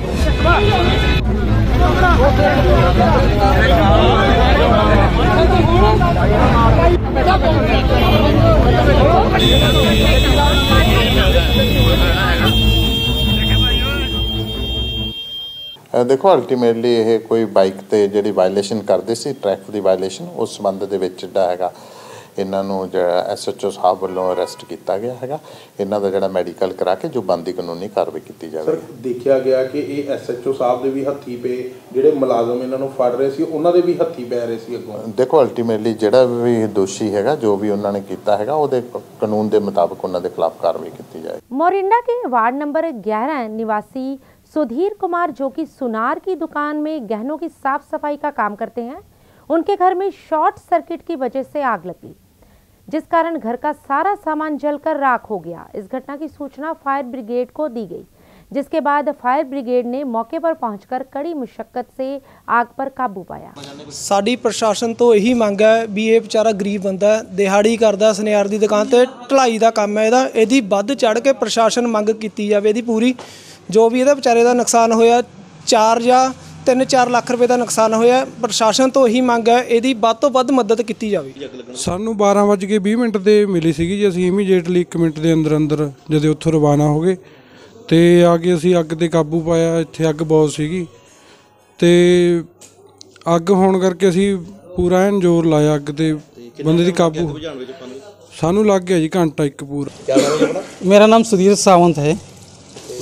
ਦੇਖੋ ਅਲਟੀਮੇਟਲੀ ਇਹ ਕੋਈ ਬਾਈਕ ਤੇ ਜਿਹੜੀ ਵਾਇਲੇਸ਼ਨ ਕਰਦੇ ਸੀ ਟ੍ਰੈਫਿਕ ਦੀ ਵਾਇਲੇਸ਼ਨ ਉਸ ਸੰਬੰਧ ਦੇ ਵਿੱਚ ਜਿਹੜਾ ਹੈਗਾ ਇਹਨਾਂ ਨੂੰ ਜਿਹੜਾ ਐਸਐਚਓ ਸਾਹਿਬ ਵੱਲੋਂ ਅਰੈਸਟ ਕੀਤਾ ਗਿਆ ਹੈਗਾ ਇਹਨਾਂ ਦਾ ਜਿਹੜਾ ਮੈਡੀਕਲ ਕਰਾ ਕੇ ਜੋ ਬੰਦੀ ਕਾਨੂੰਨੀ ਕਾਰਵਾਈ ਕੀਤੀ ਸਰ ਜਾਵੇਗੀ ਦੇਖਿਆ ਗਿਆ ਕਿ ਇਹ ਐਸਐਚਓ ਸਾਹਿਬ ਦੇ ਵੀ ਹੱਥੀ ਪਏ ਜਿਹੜੇ ਮੁਲਾਜ਼ਮ ਇਹਨਾਂ ਨੂੰ ਫੜ ਰਹੇ ਸੀ ਉਹਨਾਂ ਦੇ ਵੀ ਹੱਥੀ ਪੈ ਰਹੇ ਸੀ ਅੱਗੋਂ ਦੇਖੋ ਅਲਟੀਮੇਟਲੀ ਜਿਹੜਾ ਵੀ ਦੋਸ਼ੀ ਹੈਗਾ ਜੋ ਵੀ ਉਹਨਾਂ ਨੇ ਕੀਤਾ ਹੈਗਾ ਉਹਦੇ ਕਾਨੂੰਨ ਦੇ ਮੁਤਾਬਕ ਉਹਨਾਂ ਦੇ ਖਿਲਾਫ ਕਾਰਵਾਈ ਕੀਤੀ ਜਾਏਗੀ मोरिंडा के वार्ड नंबर 11 निवासी सुधीर कुमार जो कि सुनार की दुकान में गहनों की साफ सफाई का काम करते हैं उनके घर में शॉर्ट सर्किट की वजह से आग लगी जिस कारण घर का सारा सामान जलकर राख हो गया इस घटना की सूचना फायर ब्रिगेड को दी गई जिसके बाद फायर ब्रिगेड ने मौके पर पहुंचकर कड़ी मुशक्कत से आग पर काबू पाया ਸਾਡੀ ਪ੍ਰਸ਼ਾਸਨ ਤੋਂ ਇਹੀ ਮੰਗ ਹੈ ਵੀ ਇਹ ਵਿਚਾਰਾ ਗਰੀਬ ਬੰਦਾ ਹੈ, ਦਿਹਾੜੀ ਕਰਦਾ ਸੁਨਿਆਰ ਦੀ ਦੁਕਾਨ ਤੇ ਢਲਾਈ ਦਾ ਕੰਮ ਹੈ ਇਹਦਾ ਇਹਦੀ ਵੱਧ ਚੜ ਕੇ ਪ੍ਰਸ਼ਾਸਨ ਮੰਗ ਕੀਤੀ ਜਾਵੇ ਇਹਦੀ ਪੂਰੀ ਜੋ ਵੀ ਇਹਦਾ ਵਿਚਾਰੇ ਦਾ ਨੁਕਸਾਨ ਹੋਇਆ 4 ਜਾਂ 3-4 ਲੱਖ ਰੁਪਏ ਦਾ ਨੁਕਸਾਨ ਹੋਇਆ। ਪ੍ਰਸ਼ਾਸਨ ਤੋਂ ਇਹੀ ਮੰਗ ਹੈ ਇਹਦੀ ਵੱਧ ਤੋਂ ਵੱਧ ਮਦਦ ਕੀਤੀ ਜਾਵੇ। ਸਾਨੂੰ 12:20 ਮਿੰਟ ਤੇ ਮਿਲੀ ਸੀਗੀ ਜੀ। ਅਸੀਂ ਇਮੀਡੀਏਟਲੀ 1 ਮਿੰਟ ਦੇ ਅੰਦਰ ਅੰਦਰ ਜਦੋਂ ਉੱਥੋਂ ਰਵਾਨਾ ਹੋ ਗਏ। ਤੇ ਆ ਕੇ ਅਸੀਂ ਅੱਗ ਤੇ ਕਾਬੂ ਪਾਇਆ। ਇੱਥੇ ਅੱਗ ਬਹੁਤ ਸੀਗੀ। ਤੇ ਅੱਗ ਹੋਣ ਕਰਕੇ ਅਸੀਂ ਪੂਰਾ ਐਨ ਜ਼ੋਰ ਲਾਇਆ ਅੱਗ ਤੇ। ਬੰਦੇ ਦੀ ਕਾਬੂ ਸਾਨੂੰ ਲੱਗ ਗਿਆ ਜੀ ਘੰਟਾ ਇੱਕ ਪੂਰਾ। ਮੇਰਾ ਨਾਮ ਸੁਧੀਰ ਸਾਵੰਤ ਹੈ।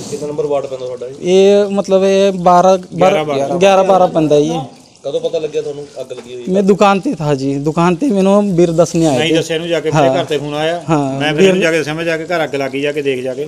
ਕਿੰਨਾ ਨੰਬਰ ਵਾਰਡ ਪੈਂਦਾ ਤੁਹਾਡਾ ਜੀ ये मतलब ये बारह बारह ग्यारह बारह बंदा ये ਕਦੋਂ ਪਤਾ ਲੱਗਿਆ ਤੁਹਾਨੂੰ ਅੱਗ ਲੱਗੀ ਹੋਈ मैं दुकान पे था जी दुकान पे मैंने बीर दसने आए ਨਹੀਂ थे ਦੱਸਿਆ ਨੂੰ ਜਾ ਕੇ हाँ, ਮੇਰੇ ਘਰ ਤੇ ਫੋਨ ਆਇਆ हाँ, ਮੈਂ ਫਿਰ ਇਹਨੂੰ ਜਾ ਕੇ ਦੱਸਿਆ ਮੈਂ ਜਾ ਕੇ ਘਰ ਅੱਗ ਲੱਗੀ ਜਾ ਕੇ ਦੇਖ ਜਾ ਕੇ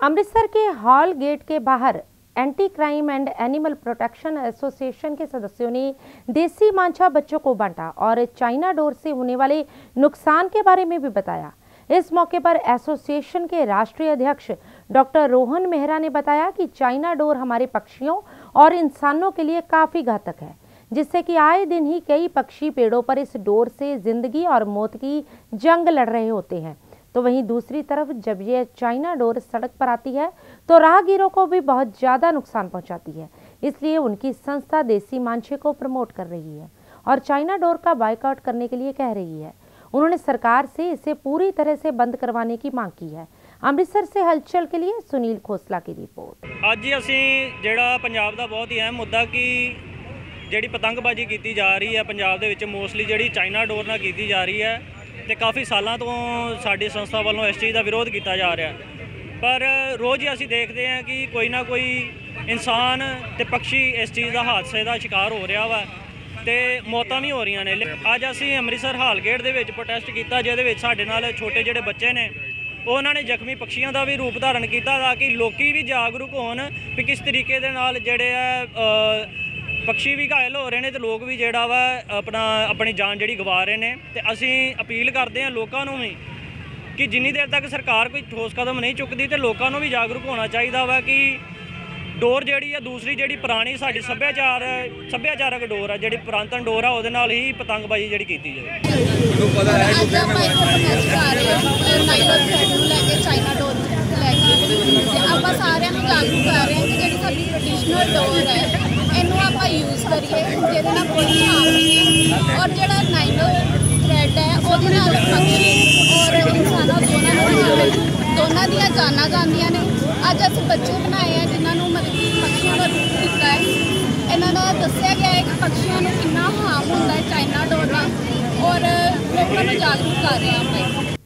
अमृतसर के हॉल गेट के बाहर anti crime and animal protection association के सदस्यों ने देसी मांझा बच्चों को बांटा और चाइना डोर से होने वाले नुकसान के बारे में भी बताया इस मौके पर एसोसिएशन के राष्ट्रीय अध्यक्ष डॉक्टर रोहन मेहरा ने बताया कि चाइना डोर हमारे पक्षियों और इंसानों के लिए काफ़ी घातक है, जिससे कि आए दिन ही कई पक्षी पेड़ों पर इस डोर से ज़िंदगी और मौत की जंग लड़ रहे होते हैं। तो वहीं दूसरी तरफ़ जब यह चाइना डोर सड़क पर आती है तो राहगीरों को भी बहुत ज़्यादा नुकसान पहुंचाती है, इसलिए उनकी संस्था देसी मांछे को प्रमोट कर रही है और चाइना डोर का बाइकआउट करने के लिए कह रही है। उन्होंने सरकार से इसे पूरी तरह से बंद करवाने की मांग की है अमृतसर से हलचल के लिए सुनील खोसला की रिपोर्ट ਅੱਜ ਹੀ ਅਸੀਂ ਜਿਹੜਾ ਪੰਜਾਬ ਦਾ ਬਹੁਤ ਹੀ ਅਹਿਮ ਮੁੱਦਾ ਕਿ ਜਿਹੜੀ ਪਤੰਗਬਾਜ਼ੀ ਕੀਤੀ ਜਾ ਰਹੀ ਹੈ ਪੰਜਾਬ ਦੇ ਵਿੱਚ ਮੋਸਟਲੀ ਜਿਹੜੀ ਚਾਈਨਾ ਡੋਰ ਨਾਲ ਕੀਤੀ ਜਾ ਰਹੀ ਹੈ ਤੇ ਕਾਫੀ ਸਾਲਾਂ ਤੋਂ ਸਾਡੀ ਸੰਸਥਾ ਵੱਲੋਂ ਇਸ ਚੀਜ਼ ਦਾ ਵਿਰੋਧ ਕੀਤਾ ਜਾ ਰਿਹਾ ਪਰ ਰੋਜ਼ ਹੀ ਅਸੀਂ ਦੇਖਦੇ ਹਾਂ ਕਿ ਕੋਈ ਨਾ ਕੋਈ ਇਨਸਾਨ ਤੇ ਪੰਛੀ ਇਸ ਚੀਜ਼ ਦਾ ਹਾਦਸੇ ਦਾ ਸ਼ਿਕਾਰ ਹੋ ਰਿਹਾ ਵਾ ਤੇ ਮੌਤਾਂ ਵੀ ਹੋ ਰਹੀਆਂ ਨੇ ਲੇ- ਅੱਜ ਅਸੀਂ ਅੰਮ੍ਰਿਤਸਰ ਹਾਲਗੇਟ ਦੇ ਵਿੱਚ ਪ੍ਰੋਟੈਸਟ ਕੀਤਾ ਜਿਹਦੇ ਵਿੱਚ ਸਾਡੇ ਨਾਲ ਛੋਟੇ ਜਿਹੜੇ ਬੱਚੇ ਨੇ ਉਹ ਉਹਨਾਂ ਨੇ ਜ਼ਖਮੀ ਪੰਛੀਆਂ ਦਾ ਵੀ ਰੂਪ ਧਾਰਨ ਕੀਤਾ ਤਾਂ ਕਿ ਲੋਕੀ ਵੀ ਜਾਗਰੂਕ ਹੋਣ ਵੀ ਕਿਸ ਤਰੀਕੇ ਦੇ ਨਾਲ ਜਿਹੜੇ ਆ ਪਕਸ਼ੀ ਵੀ ਘਾਇਲ ਹੋ ਰਹੇ ਨੇ ਤੇ ਲੋਕ ਵੀ ਜਿਹੜਾ ਵਾ ਆਪਣਾ, ਆਪਣੀ ਜਾਨ ਜਿਹੜੀ ਗਵਾ ਰਹੇ ਨੇ। ਤੇ ਅਸੀਂ ਅਪੀਲ ਕਰਦੇ ਹਾਂ ਲੋਕਾਂ ਨੂੰ ਵੀ ਕਿ ਜਿੰਨੀ ਦੇਰ ਤੱਕ ਸਰਕਾਰ ਕੋਈ ਠੋਸ ਕਦਮ ਨਹੀਂ ਚੁੱਕਦੀ ਤੇ ਲੋਕਾਂ ਨੂੰ ਵੀ ਜਾਗਰੂਕ ਹੋਣਾ ਚਾਹੀਦਾ ਵਾ ਕਿ ਡੋਰ ਜਿਹੜੀ ਆ ਦੂਸਰੀ ਜਿਹੜੀ ਪੁਰਾਣੀ ਸਾਡੀ ਸੱਭਿਆਚਾਰ ਸੱਭਿਆਚਾਰਕ ਡੋਰ ਆ ਜਿਹੜੀ ਪੁਰਾਤਨ ਡੋਰ ਆ ਉਹਦੇ ਨਾਲ ਹੀ ਪਤੰਗਬਾਜ਼ੀ ਜਿਹੜੀ ਕੀਤੀ ਜਾਵੇ। ਮੈਨੂੰ ਪਤਾ ਹੈ ਕਿ ਲੈ ਚਾਈਨਾ ਡੋਰ ਲੈ ਤੇ ਆਪਾਂ ਸਾਰਿਆਂ ਨੂੰ ਜਾਗਰੂਕ ਕਰ ਰਹੇ ਹਾਂ ਕਿ ਜਿਹੜੀ ਸਾਡੀ ਟ੍ਰੈਡੀਸ਼ਨਲ ਡੋਰ ਹੈ ਇਹਨੂੰ ਆਪਾਂ ਯੂਜ਼ ਕਰੀਏ ਜਿਹਦੇ ਨਾਲ ਕੋਈ ਹਾਰਮ ਨਹੀਂ ਹੈ। ਔਰ ਜਿਹੜਾ ਨਾਈਲਰ ਥ੍ਰੈਡ ਹੈ ਉਹਦੇ ਨਾਲ ਪੰਛੀ ਔਰ ਇਨਸਾਨਾਂ ਦੋਨਾਂ ਨੂੰ ਦੋਨਾਂ ਦੀਆਂ ਜਾਨਾਂ ਜਾਂਦੀਆਂ ਨੇ। ਅੱਜ ਅਸੀਂ ਬੱਚੇ ਬਣਾਏ ਆ ਜਿਨ੍ਹਾਂ ਨੂੰ ਦਿੱਤਾ ਹੈ ਇਹਨਾਂ ਦਾ ਦੱਸਿਆ ਗਿਆ ਹੈ ਕਿ ਪੰਛੀਆਂ ਨੂੰ ਕਿੰਨਾ ਹਾਰਮ ਹੁੰਦਾ ਹੈ ਚਾਈਨਾ ਡੋਰ ਨਾਲ और लोगों को जागरूक कर रहे हैं हम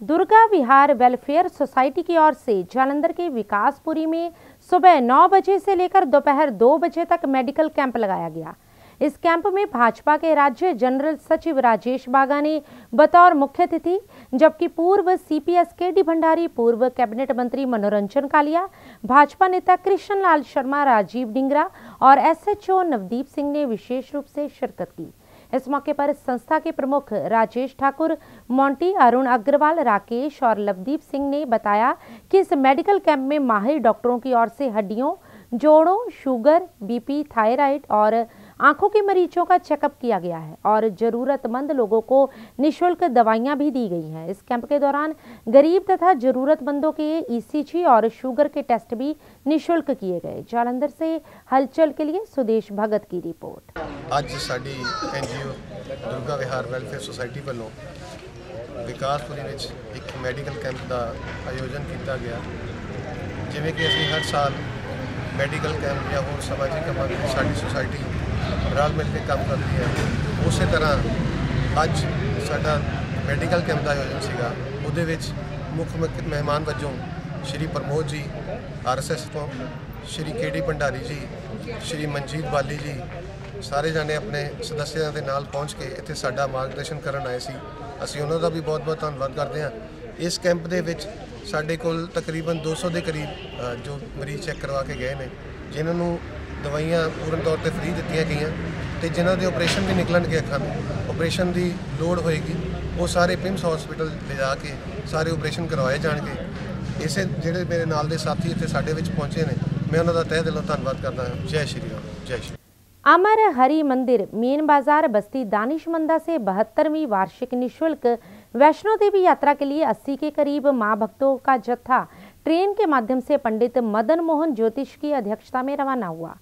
दुर्गा विहार वेलफेयर सोसाइटी की ओर से जालंधर के विकासपुरी में सुबह 9 बजे से लेकर दोपहर 2 बजे तक मेडिकल कैंप लगाया गया इस कैंप में भाजपा के राज्य जनरल सचिव राजेश बागा ने बतौर मुख्य अतिथि जबकि पूर्व सीपीएस के डी भंडारी पूर्व कैबिनेट मंत्री मनोरंजन कालिया, भाजपा नेता कृष्ण लाल शर्मा, राजीव डिंगरा और एसएचओ नवदीप सिंह ने विशेष रूप से शिरकत की। इस मौके पर संस्था के प्रमुख राजेश ठाकुर, मोंटी अरुण अग्रवाल, राकेश और लवदीप सिंह ने बताया कि इस मेडिकल कैंप में माहिर डॉक्टरों की ओर से हड्डियों, जोड़ों, शुगर बीपी थायराइड और आंखों के मरीजों का चेकअप किया गया है और ज़रूरतमंद लोगों को निशुल्क दवाइयां भी दी गई हैं इस कैंप के दौरान गरीब तथा ज़रूरतमंदों के ईसीजी और शुगर के टेस्ट भी निशुल्क किए गए जालंधर से हलचल के लिए सुदेश भगत की रिपोर्ट ਅੱਜ ਸਾਡੀ ਐਨਜੀਓ ਦੁਰਗਾ ਵਿਹਾਰ ਵੈਲਫੇਅਰ ਸੁਸਾਇਟੀ ਵੱਲੋਂ ਵਿਕਾਸਪੁਰੀ ਵਿੱਚ ਇੱਕ ਮੈਡੀਕਲ ਕੈਂਪ ਦਾ ਆਯੋਜਨ ਕੀਤਾ ਗਿਆ ਜਿਵੇਂ ਕਿ ਅਸੀਂ ਹਰ ਸਾਲ ਮੈਡੀਕਲ ਕੈਂਪ ਜਾਂ ਹੋਰ ਸਮਾਜਿਕ ਕੰਮਾਂ ਵਿੱਚ ਸਾਡੀ ਸੁਸਾਇਟੀ ਰਲ ਮਿਲ ਕੇ ਕੰਮ ਕਰਦੀ ਹੈ। ਉਸੇ ਤਰ੍ਹਾਂ ਅੱਜ ਸਾਡਾ ਮੈਡੀਕਲ ਕੈਂਪ ਦਾ ਆਯੋਜਨ ਸੀਗਾ। ਉਹਦੇ ਵਿੱਚ ਮੁੱਖ ਮਹਿਮਾਨ ਵਜੋਂ ਸ਼੍ਰੀ ਪ੍ਰਮੋਦ ਜੀ ਆਰਐਸਐਸ ਤੋਂ, ਸ਼੍ਰੀ ਕੇਡੀ ਭੰਡਾਰੀ ਜੀ, ਸ਼੍ਰੀ ਮਨਜੀਤ ਬਾਲੀ ਜੀ, ਸਾਰੇ ਜਾਣੇ ਆਪਣੇ ਸਦੱਸਿਆਂ ਦੇ ਨਾਲ ਪਹੁੰਚ ਕੇ ਇੱਥੇ ਸਾਡਾ ਮਾਰਗਦਰਸ਼ਨ ਕਰਨ ਆਏ ਸੀ। ਅਸੀਂ ਉਹਨਾਂ ਦਾ ਵੀ ਬਹੁਤ-ਬਹੁਤ ਧੰਨਵਾਦ ਕਰਦੇ ਹਾਂ। ਇਸ ਕੈਂਪ ਦੇ ਵਿੱਚ ਸਾਡੇ ਕੋਲ ਤਕਰੀਬਨ 200 ਦੇ ਕਰੀਬ ਜੋ ਮਰੀਜ਼ ਚੈੱਕ ਕਰਵਾ ਕੇ ਗਏ ਨੇ, ਜਿਨ੍ਹਾਂ ਨੂੰ ਦਵਾਈਆਂ ਪੂਰਨ ਤੌਰ ਤੇ ਫ੍ਰੀ ਦਿੱਤੀਆਂ ਗਈਆਂ ਤੇ ਜਿਨ੍ਹਾਂ ਦੇ ਆਪਰੇਸ਼ਨ ਵੀ ਨਿਕਲਣਗੇ ਅੱਖਾਂ ਦੇ ਆਪਰੇਸ਼ਨ ਦੀ ਲੋੜ ਹੋਏਗੀ ਉਹ ਸਾਰੇ ਪਿੰਸ ਹਸਪੀਟਲ ਲਿਜਾ ਕੇ ਸਾਰੇ ਆਪਰੇਸ਼ਨ ਕਰਵਾਏ ਜਾਣਗੇ ਇਸੇ ਜਿਹੜੇ ਮੇਰੇ ਨਾਲ ਦੇ ਸਾਥੀ ਇੱਥੇ ਸਾਡੇ ਵਿੱਚ ਪਹੁੰਚੇ ਨੇ ਮੈਂ ਉਹਨਾਂ ਦਾ ਤਹਿ ਦਿਲੋਂ ਧੰਨਵਾਦ ਕਰਦਾ ਹਾਂ ਜੈ ਸ਼੍ਰੀ ਰਾਮ ਜੈ ਸ਼੍ਰੀ अमर हरि मंदिर मेन बाजार बस्ती दानिशमंदा से बहत्तरवीं वार्षिक निशुल्क वैष्णो देवी यात्रा के लिए 80 के करीब मां भक्तों का जत्था ट्रेन के माध्यम से पंडित मदन मोहन ज्योतिष की अध्यक्षता में रवाना हुआ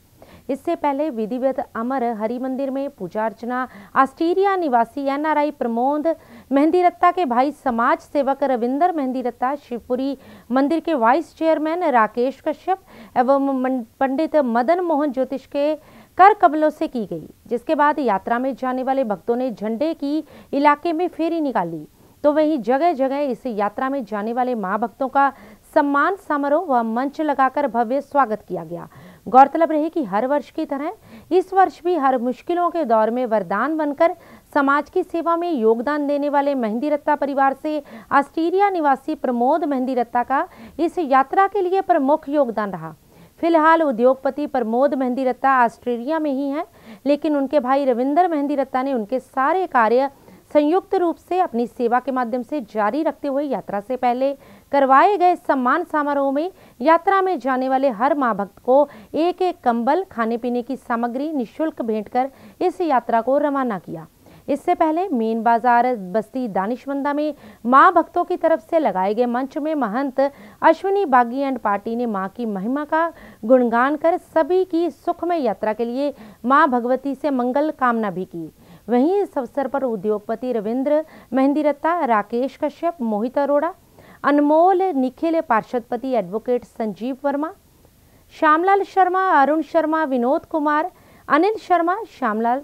इससे पहले विधिवत अमर हरि मंदिर में पूजा अर्चना ऑस्ट्रेलिया निवासी एनआरआई प्रमोद मेहंदीरत्ता के भाई समाज सेवक रविंदर मेहंदीरत्ता, शिवपुरी मंदिर के वाइस चेयरमैन राकेश कश्यप एवं पंडित मदन मोहन ज्योतिष के कर कबलों से की गई, जिसके बाद यात्रा में जाने वाले भक्तों ने झंडे की इलाके में फेरी निकाली तो वहीं जगह जगह इस यात्रा में जाने वाले माँ भक्तों का सम्मान समारोह व मंच लगाकर भव्य स्वागत किया गया। गौरतलब रहे कि हर वर्ष की तरह इस वर्ष भी हर मुश्किलों के दौर में वरदान बनकर समाज की सेवा में योगदान देने वाले मेहंदी रत्ता परिवार से ऑस्ट्रेलिया निवासी प्रमोद मेहंदी रत्ता का इस यात्रा के लिए प्रमुख योगदान रहा। फ़िलहाल उद्योगपति प्रमोद मेहंदी रत्ता ऑस्ट्रेलिया में ही हैं, लेकिन उनके भाई रविंदर मेहंदी रत्ता ने उनके सारे कार्य संयुक्त रूप से अपनी सेवा के माध्यम से जारी रखते हुए यात्रा से पहले करवाए गए सम्मान समारोह में यात्रा में जाने वाले हर माँ भक्त को एक एक कंबल खाने पीने की सामग्री निशुल्क भेंट कर इस यात्रा को रवाना किया। इससे पहले मेन बाज़ार, बस्ती, दानिशमंदा में माँ भक्तों की तरफ़ से लगाए गए मंच में महंत अश्विनी बागी एंड पार्टी ने माँ की महिमा का गुणगान कर सभी की सुखमय यात्रा के लिए माँ भगवती से मंगल कामना भी की। वहीं इस अवसर पर उद्योगपति रविंद्र मेहंदीरत्ता, राकेश कश्यप, मोहित अरोड़ा, अनमोल निखिल, पार्षदपति एडवोकेट संजीव वर्मा, श्यामलाल शर्मा, अरुण शर्मा, विनोद कुमार, अनिल शर्मा, श्यामलाल,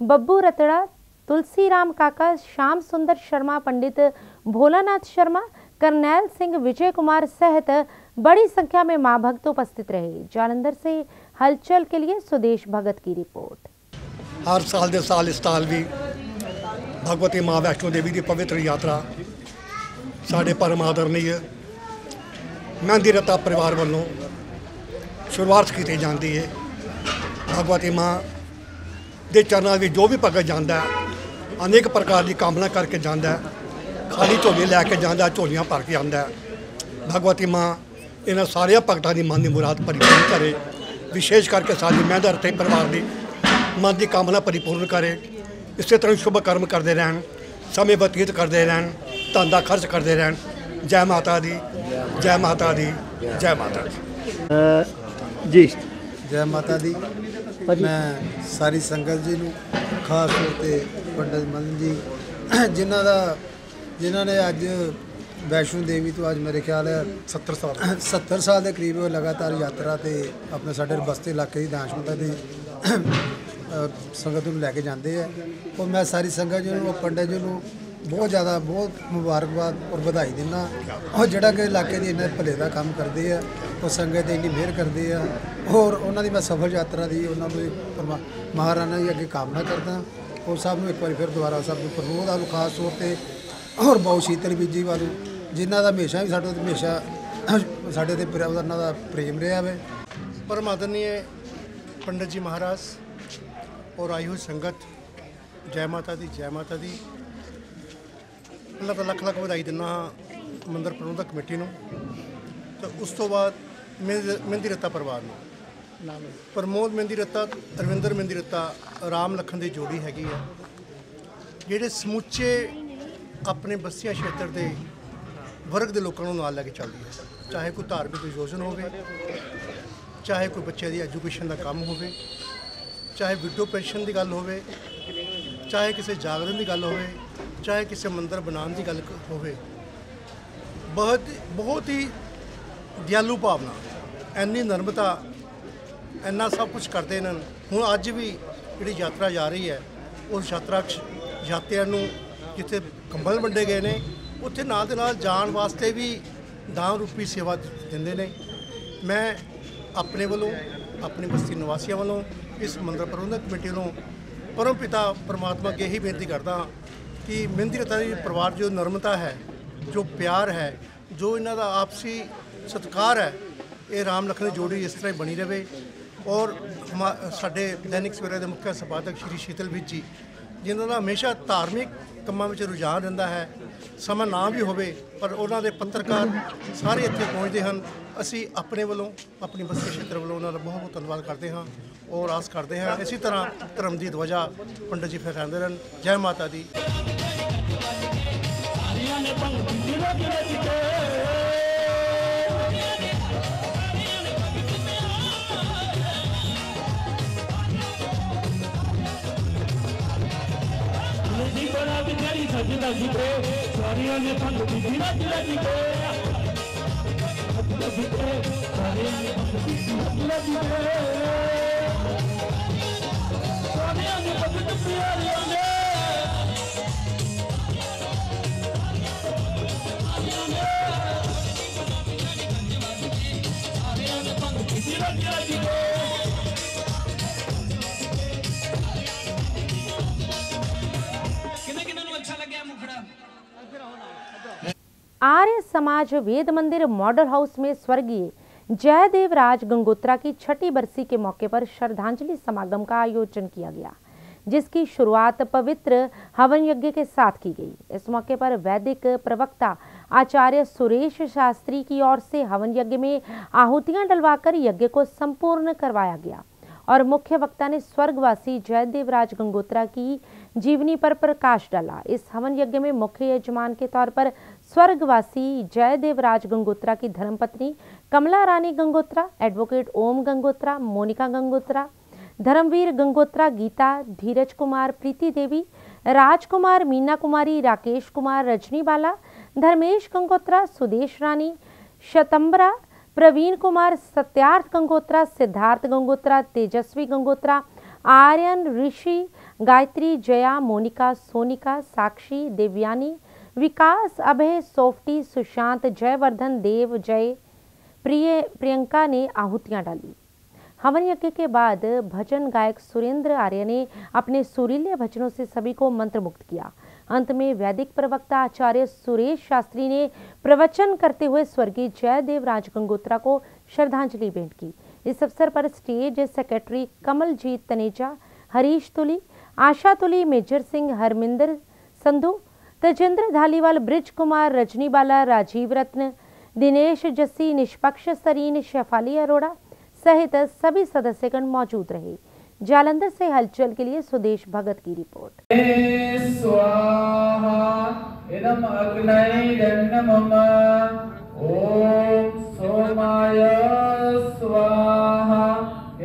बब्बू रतड़ा, तुलसीराम काका, श्याम सुंदर शर्मा, पंडित भोलानाथ शर्मा, करनैल सिंह, विजय कुमार सहित बड़ी संख्या में माँ भक्त उपस्थित रहे। जालंधर से हलचल के लिए सुदेश भगत की रिपोर्ट। ਹਰ ਸਾਲ ਦੇ ਸਾਲ ਇਸ ਸਾਲ ਵੀ ਭਗਵਤੀ ਮਾਂ ਵੈਸ਼ਨੋ ਦੇਵੀ ਦੀ ਪਵਿੱਤਰ ਯਾਤਰਾ ਸਾਡੇ ਪਰਮ ਆਦਰਨੀय ਮਹਿੰਦੀ ਰਤਾ ਪਰਿਵਾਰ ਵੱਲੋਂ ਸ਼ੁਰੂਆਤ ਕੀਤੀ ਜਾਂਦੀ ਹੈ ਭਗਵਤੀ ਮਾਂ ਦੇ ਚਰਨਾਂ ਵਿੱਚ ਜੋ ਵੀ ਭਗਤ ਜਾਂਦਾ ਹੈ, ਅਨੇਕ ਪ੍ਰਕਾਰ ਦੀ ਕਾਮਨਾ ਕਰਕੇ ਜਾਂਦਾ ਹੈ, ਖਾਲੀ ਝੋਲੀ ਲੈ ਕੇ ਜਾਂਦਾ, ਝੋਲੀਆਂ ਭਰ ਕੇ ਆਉਂਦਾ ਭਗਵਤੀ ਮਾਂ ਇਹਨਾਂ ਸਾਰਿਆਂ ਭਗਤਾਂ ਦੀ ਮਨ ਦੀ ਮੁਰਾਦ ਪਰਿਪੂਰਨ ਕਰੇ ਵਿਸ਼ੇਸ਼ ਕਰਕੇ ਸਾਡੀ ਮਹਿੰਦਰ ਤੇ ਪਰਿਵਾਰ ਦੀ ਮਨ ਦੀ ਕਾਮਨਾ ਪਰਿਪੂਰਨ ਕਰੇ। ਇਸੇ ਤਰ੍ਹਾਂ ਸ਼ੁਭ ਕਰਮ ਕਰਦੇ ਰਹਿਣ ਸਮੇਂ ਬਤੀਤ ਕਰਦੇ ਰਹਿਣ ਧਨ ਦਾ ਖਰਚ ਕਰਦੇ ਰਹਿਣ। ਜੈ ਮਾਤਾ ਦੀ ਜੈ ਮਾਤਾ ਦੀ ਜੈ ਮਾਤਾ ਦੀ। ਜੀ। ਜੈ ਮਾਤਾ ਦੀ। ਮੈਂ ਸਾਰੀ ਸੰਗਤ ਜੀ ਨੂੰ ਖਾਸ ਤੌਰ ਤੇ ਪੰਡਤ ਮਦਨ ਜੀ ਜਿਨ੍ਹਾਂ ਦਾ ਜਿਨ੍ਹਾਂ ਨੇ ਅੱਜ ਵੈਸ਼ਨੋ ਦੇਵੀ ਤੋਂ ਅੱਜ ਮੇਰੇ ਖਿਆਲ ਹੈ 70 ਸਾਲ 70 ਸਾਲ ਦੇ ਕਰੀਬ ਲਗਾਤਾਰ ਯਾਤਰਾ ਤੇ ਆਪਣੇ ਸਾਡੇ ਬਸਤੇ ਇਲਾਕੇ ਦੀ ਦਾਨਸ਼ਮਤਾ ਦੀ ਸੰਗਤ ਨੂੰ ਲੈ ਕੇ ਜਾਂਦੇ ਆ। ਉਹ ਮੈਂ ਸਾਰੀ ਸੰਗਤ ਜੀ ਨੂੰ ਪੰਡਤ ਜੀ ਨੂੰ ਬਹੁਤ ਜ਼ਿਆਦਾ, ਬਹੁਤ ਮੁਬਾਰਕਬਾਦ ਔਰ ਵਧਾਈ ਦਿੰਦਾ। ਔਰ ਜਿਹੜਾ ਕਿ ਇਲਾਕੇ ਦੀ ਇੰਨੇ ਭਲੇ ਦਾ ਕੰਮ ਕਰਦੇ ਆ, ਉਹ ਸੰਗਤ ਦੀ ਇੰਨੀ ਮਿਹਰ ਕਰਦੇ ਆ। ਔਰ ਉਹਨਾਂ ਦੀ ਮੈਂ ਸਫਲ ਯਾਤਰਾ ਦੀ ਉਹਨਾਂ ਨੂੰ ਮਹਾਰਾਣਾ ਜੀ ਅੱਗੇ ਕਾਮਨਾ ਕਰਦਾ। ਔਰ ਸਭ ਨੂੰ ਇੱਕ ਵਾਰ ਫਿਰ ਦੁਬਾਰਾ ਸਭ ਨੂੰ ਪ੍ਰਮੋਦ ਆ ਖਾਸ ਤੌਰ ਤੇ ਔਰ ਬਾਉ ਸ਼ੀਤਲ ਬੀਜੀ ਵਾਲੂ, ਜਿਨ੍ਹਾਂ ਦਾ ਹਮੇਸ਼ਾ ਵੀ ਸਾਡੇ ਤੇ ਹਮੇਸ਼ਾ ਸਾਡੇ ਤੇ ਪ੍ਰੇਮ ਦਾ ਪ੍ਰੇਮ ਰਿਹਾ ਵੇ। ਪਰਮਾਤਮਾ ਨੇ ਪੰਡਤ ਜੀ ਮਹਾਰਾਜ ਔਰ ਆਈ ਹੋਈ ਸੰਗਤ ਜੈ ਮਾਤਾ ਦੀ ਜੈ ਮਾਤਾ ਦੀ। ਅੱਲਾਹ ਦਾ ਲੱਖ ਲੱਖ ਵਧਾਈ ਦਿੰਨਾ ਮੰਦਰ ਪ੍ਰਬੰਧਕ ਕਮੇਟੀ ਨੂੰ। ਤੇ ਉਸ ਤੋਂ ਬਾਅਦ ਮਹਿੰਦੀ ਰੱਤਾ ਪਰਿਵਾਰ ਨੂੰ। ਨਾਮ ਪ੍ਰਮੋਦ ਮਹਿੰਦੀ ਰੱਤਾ ਅਰਵਿੰਦਰ ਮਹਿੰਦੀ ਰੱਤਾ ਰਾਮ ਲਖਨ ਦੀ ਜੋੜੀ ਹੈਗੀ ਹੈ। ਜਿਹੜੇ ਸਮੁੱਚੇ ਆਪਣੇ ਬਸਤੀਆਂ ਖੇਤਰ ਦੇ ਵਰਗ ਦੇ ਲੋਕਾਂ ਨੂੰ ਨਾਲ ਲੈ ਕੇ ਚੱਲਦੀ ਹੈ। ਚਾਹੇ ਕੋਈ ਧਾਰਮਿਕ ਯੋਜਨ ਹੋਵੇ ਚਾਹੇ ਕੋਈ ਬੱਚੇ ਦੀ ਐਜੂਕੇਸ਼ਨ ਦਾ ਕੰਮ ਹੋਵੇ ਚਾਹੇ ਵਿਡੋ ਪੈਨਸ਼ਨ ਦੀ ਗੱਲ ਹੋਵੇ, ਚਾਹੇ ਕਿਸੇ ਜਾਗਰਣ ਦੀ ਗੱਲ ਹੋਵੇ, ਚਾਹੇ ਕਿਸੇ ਮੰਦਰ ਬਣਾਉਣ ਦੀ ਗੱਲ ਹੋਵੇ। ਬਹੁਤ ਬਹੁਤ ਹੀ ਦਿਆਲੂ ਭਾਵਨਾ। ਇੰਨੀ ਨਰਮਤਾ, ਇੰਨਾ ਸਭ ਕੁਝ ਕਰਦੇ ਨੇ। ਹੁਣ ਅੱਜ ਵੀ ਜਿਹੜੀ ਯਾਤਰਾ ਜਾ ਰਹੀ ਹੈ, ਉਸ ਯਾਤਰਾ 'ਚ ਯਾਤਰੀਆਂ ਨੂੰ ਜਿੱਥੇ ਕੰਬਲ ਵੰਡੇ ਗਏ ਨੇ, ਉੱਥੇ ਨਾਲ ਦੇ ਨਾਲ ਜਾਣ ਵਾਸਤੇ ਵੀ ਦਾਨ ਰੂਪੀ ਸੇਵਾ ਦਿੰਦੇ ਨੇ। ਮੈਂ ਆਪਣੇ ਵੱਲੋਂ, ਆਪਣੀ ਬਸਤੀ ਨਿਵਾਸੀਆਂ ਵੱਲੋਂ ਇਸ ਮੰਦਰ ਪ੍ਰਬੰਧਕ ਕਮੇਟੀ ਨੂੰ ਪਰਮ ਪਿਤਾ ਪਰਮਾਤਮਾ ਅੱਗੇ ਹੀ ਬੇਨਤੀ ਕਰਦਾ ਹਾਂ ਕਿ ਮਹਿੰਦੀ ਰਤਾ ਦੀ ਪਰਿਵਾਰ ਜੋ ਨਰਮਤਾ ਹੈ, ਜੋ ਪਿਆਰ ਹੈ, ਜੋ ਇਹਨਾਂ ਦਾ ਆਪਸੀ ਸਤਿਕਾਰ ਹੈ, ਇਹ ਰਾਮ ਲਖਨ ਦੀ ਜੋੜੀ ਇਸ ਤਰ੍ਹਾਂ ਹੀ ਬਣੀ ਰਹੇ ਔਰ ਹਮਾ- ਸਾਡੇ ਦੈਨਿਕ ਸਵੇਰਾ ਦੇ ਮੁੱਖ ਸੰਪਾਦਕ ਸ਼੍ਰੀ ਸ਼ੀਤਲ ਵਿੱਚ ਜੀ, ਜਿਨ੍ਹਾਂ ਦਾ ਹਮੇਸ਼ਾ ਧਾਰਮਿਕ ਕੰਮਾਂ ਵਿੱਚ ਰੁਝਾਨ ਰਹਿੰਦਾ ਹੈ, ਸਮਾਂ ਨਾ ਵੀ ਹੋਵੇ, ਪਰ ਉਹਨਾਂ ਦੇ ਪੱਤਰਕਾਰ ਸਾਰੇ ਇੱਥੇ ਪਹੁੰਚਦੇ ਹਨ। ਅਸੀਂ ਆਪਣੇ ਵੱਲੋਂ, ਆਪਣੀ ਬਸਤੀ ਖੇਤਰ ਵੱਲੋਂ ਉਹਨਾਂ ਦਾ ਬਹੁਤ ਬਹੁਤ ਧੰਨਵਾਦ ਕਰਦੇ ਹਾਂ। ਔਰ ਆਸ ਕਰਦੇ ਹਾਂ ਇਸੇ ਤਰ੍ਹਾਂ ਧਰਮ ਦੀ ਧਵਜਾ ਪੰਡਤ ਜੀ ਫਹਿਰਾਉਂਦੇ ਰਹਿਣ ਜੈ ਮਾਤਾ ਦੀ ਜੀ ਬੜਾ ਵਿਚਾਰੀ ਸਜਦਾ ਜੀ ਤੇ ਸਾਰਿਆਂ ਨੇ ਭੰਗ ਬੀਬੀ ਰੱਜ ਰੱਜ ਕੇ ਸਜਦਾ ਜੀ ਤੇ ਸਾਰਿਆਂ ਨੇ ਭੰਗ ਬੀਬੀ ਰੱਜ ਰੱਜ ਕੇ आर्य समाज वेद मंदिर मॉडल हाउस में स्वर्गीय जयदेव राज गंगोत्रा की छठी बरसी के मौके पर श्रद्धांजलि समागम का आयोजन किया गया। जिसकी शुरुआत पवित्र हवन यज्ञ के साथ की गई। इस मौके पर वैदिक प्रवक्ता आचार्य सुरेश शास्त्री की ओर से हवन यज्ञ में आहुतियाँ डलवाकर यज्ञ को संपूर्ण करवाया गया और मुख्य वक्ता ने स्वर्गवासी जयदेव राज गंगोत्रा की जीवनी पर प्रकाश डाला। इस हवन यज्ञ में मुख्य यजमान के तौर पर स्वर्गवासी जयदेव राज गंगोत्रा की धर्मपत्नी कमला रानी गंगोत्रा, एडवोकेट ओम गंगोत्रा, मोनिका गंगोत्रा धर्मवीर गंगोत्रा, गीता, धीरज कुमार, प्रीति देवी, राजकुमार, मीना कुमारी, राकेश कुमार, रजनी बाला, धर्मेश गंगोत्रा, सुदेश रानी, शतंबरा, प्रवीण कुमार, सत्यार्थ गंगोत्रा, सिद्धार्थ गंगोत्रा, तेजस्वी गंगोत्रा, आर्यन ऋषि, गायत्री जया, मोनिका सोनिका, साक्षी देवयानी, विकास अभय, सोफ्टी, सुशांत, जयवर्धन, देव जय, प्रिय, प्रियंका ने आहुतियाँ डाली। हवन यज्ञ के बाद भजन गायक सुरेंद्र आर्य ने अपने सुरीले भजनों से सभी को मंत्रमुग्ध किया। अंत में वैदिक प्रवक्ता आचार्य सुरेश शास्त्री ने प्रवचन करते हुए स्वर्गीय जयदेव राज गंगोत्रा को श्रद्धांजलि भेंट की। इस अवसर पर स्टेज सेक्रेटरी कमलजीत तनेजा, हरीश तुली, आशा तुली, मेजर सिंह, हरमिंदर संधु, तजेंद्र धालीवाल, ब्रिज कुमार रजनी बाला राजीव रत्न, दिनेश जस्सी, निष्पक्ष, सरीन, शेफाली अरोड़ा सहित सभी सदस्यगण मौजूद रहे। जालंधर से हलचल के लिए सुदेश भगत की रिपोर्ट। ॐ सोमाय स्वाहा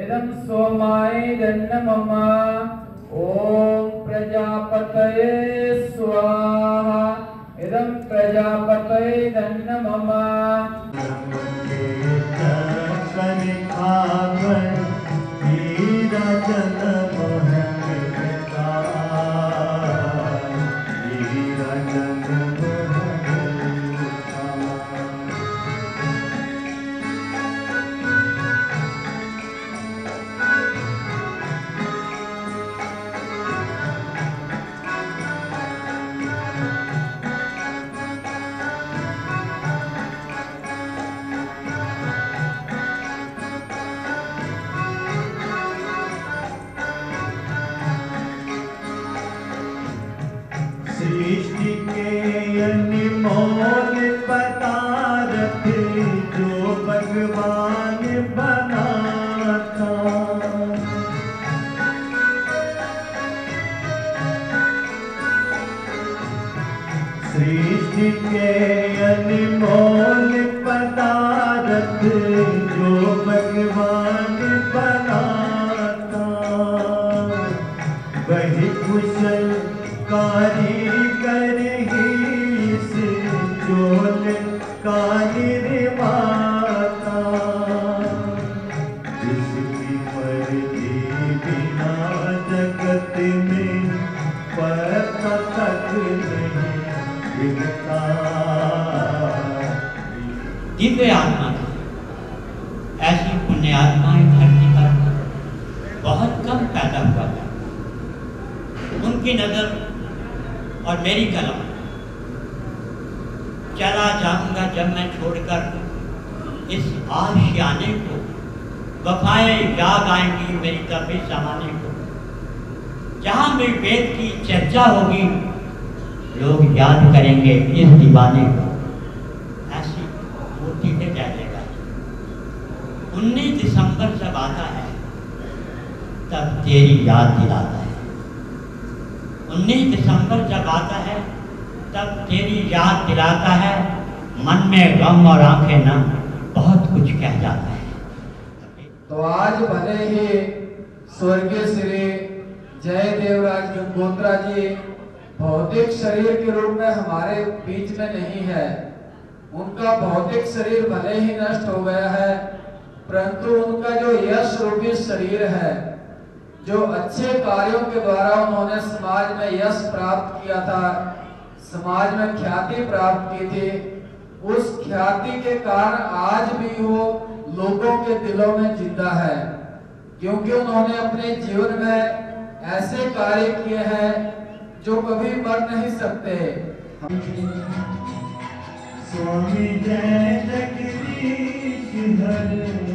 इदं सोमाय मम ॐ प्रजापतये स्वाहा इदं प्रजापतये मम सृष्टि के अनमोल पदारथ जो भगवान बनाता मेरी कलम चला जाऊँगा जब मैं छोड़कर इस आशियाने को, वफाएँ याद आएँगी मेरी तबी जमाने को। जहाँ भी वेद की चर्चा होगी, लोग याद करेंगे इस दीवाने को। ऐसी मूर्ति पे कह देगा उन्नीस दिसंबर जब आता है, तब तेरी याद दिलाता है। उन्नीस दिसंबर जब आता है, तब तेरी याद दिलाता है, मन में गम और आँखें नम बहुत कुछ कह जाता है। तो आज भले ही स्वर्गीय श्री जय देवराज गंगोत्रा जी भौतिक शरीर के रूप में हमारे बीच में नहीं है, उनका भौतिक शरीर भले ही नष्ट हो गया है, परंतु उनका जो यश रूपी शरीर है जो अच्छे कार्यों के द्वारा उन्होंने समाज में यश प्राप्त किया था, समाज में ख्याति प्राप्त की थी, उस ख्याति के कारण आज भी वो लोगों के दिलों में ज़िंदा है। क्योंकि उन्होंने अपने जीवन में ऐसे कार्य किए हैं जो कभी मर नहीं सकते। स्वामी जय जगदीश हरे।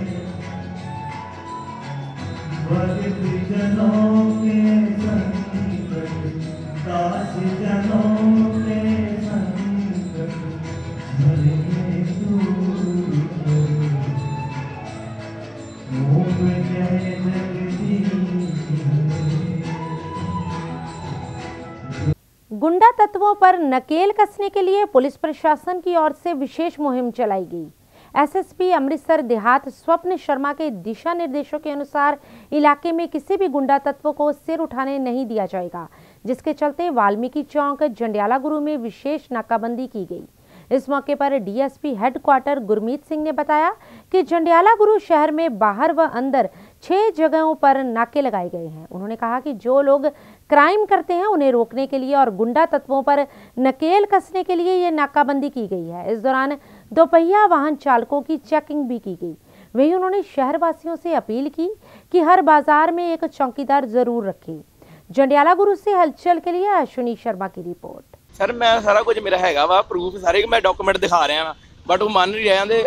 गुंडा तत्वों पर नकेल कसने के लिए पुलिस प्रशासन की ओर से विशेष मुहिम चलाई गई। एसएसपी अमृतसर देहात स्वप्न शर्मा के दिशा निर्देशों के अनुसार इलाके में किसी भी गुंडा तत्व को सिर उठाने नहीं दिया जाएगा, जिसके चलते वाल्मीकि चौक, जंडियाला गुरु में विशेष नाकाबंदी की गई। इस मौके पर डीएसपी हेडक्वार्टर गुरमीत सिंह ने बताया कि जंडियाला गुरु शहर में बाहर व अंदर छह जगहों पर नाके लगाए गए हैं। उन्होंने कहा कि जो लोग क्राइम करते हैं, उन्हें रोकने के लिए और गुंडा तत्वों पर नकेल कसने के लिए ये नाकाबंदी की गई है। इस दौरान दोपहिया वाहन चालकों की चेकिंग भी की गई वहीं उन्होंने शहरवासियों से अपील की कि हर बाजार में एक चौकीदार जरूर रखें जंडियाला गुरु से हलचल के लिए अश्विनी शर्मा की रिपोर्ट ਸਰ ਮੈਂ ਸਾਰਾ ਕੁਝ ਮੇਰਾ ਹੈਗਾ ਵਾ ਪ੍ਰੂਫ ਸਾਰੇ ਮੈਂ ਡਾਕੂਮੈਂਟ ਦਿਖਾ ਰਿਹਾ ਵਾਂ ਬਟ ਉਹ ਮੰਨ ਨਹੀਂ ਰਿਹਾ ਜਾਂਦੇ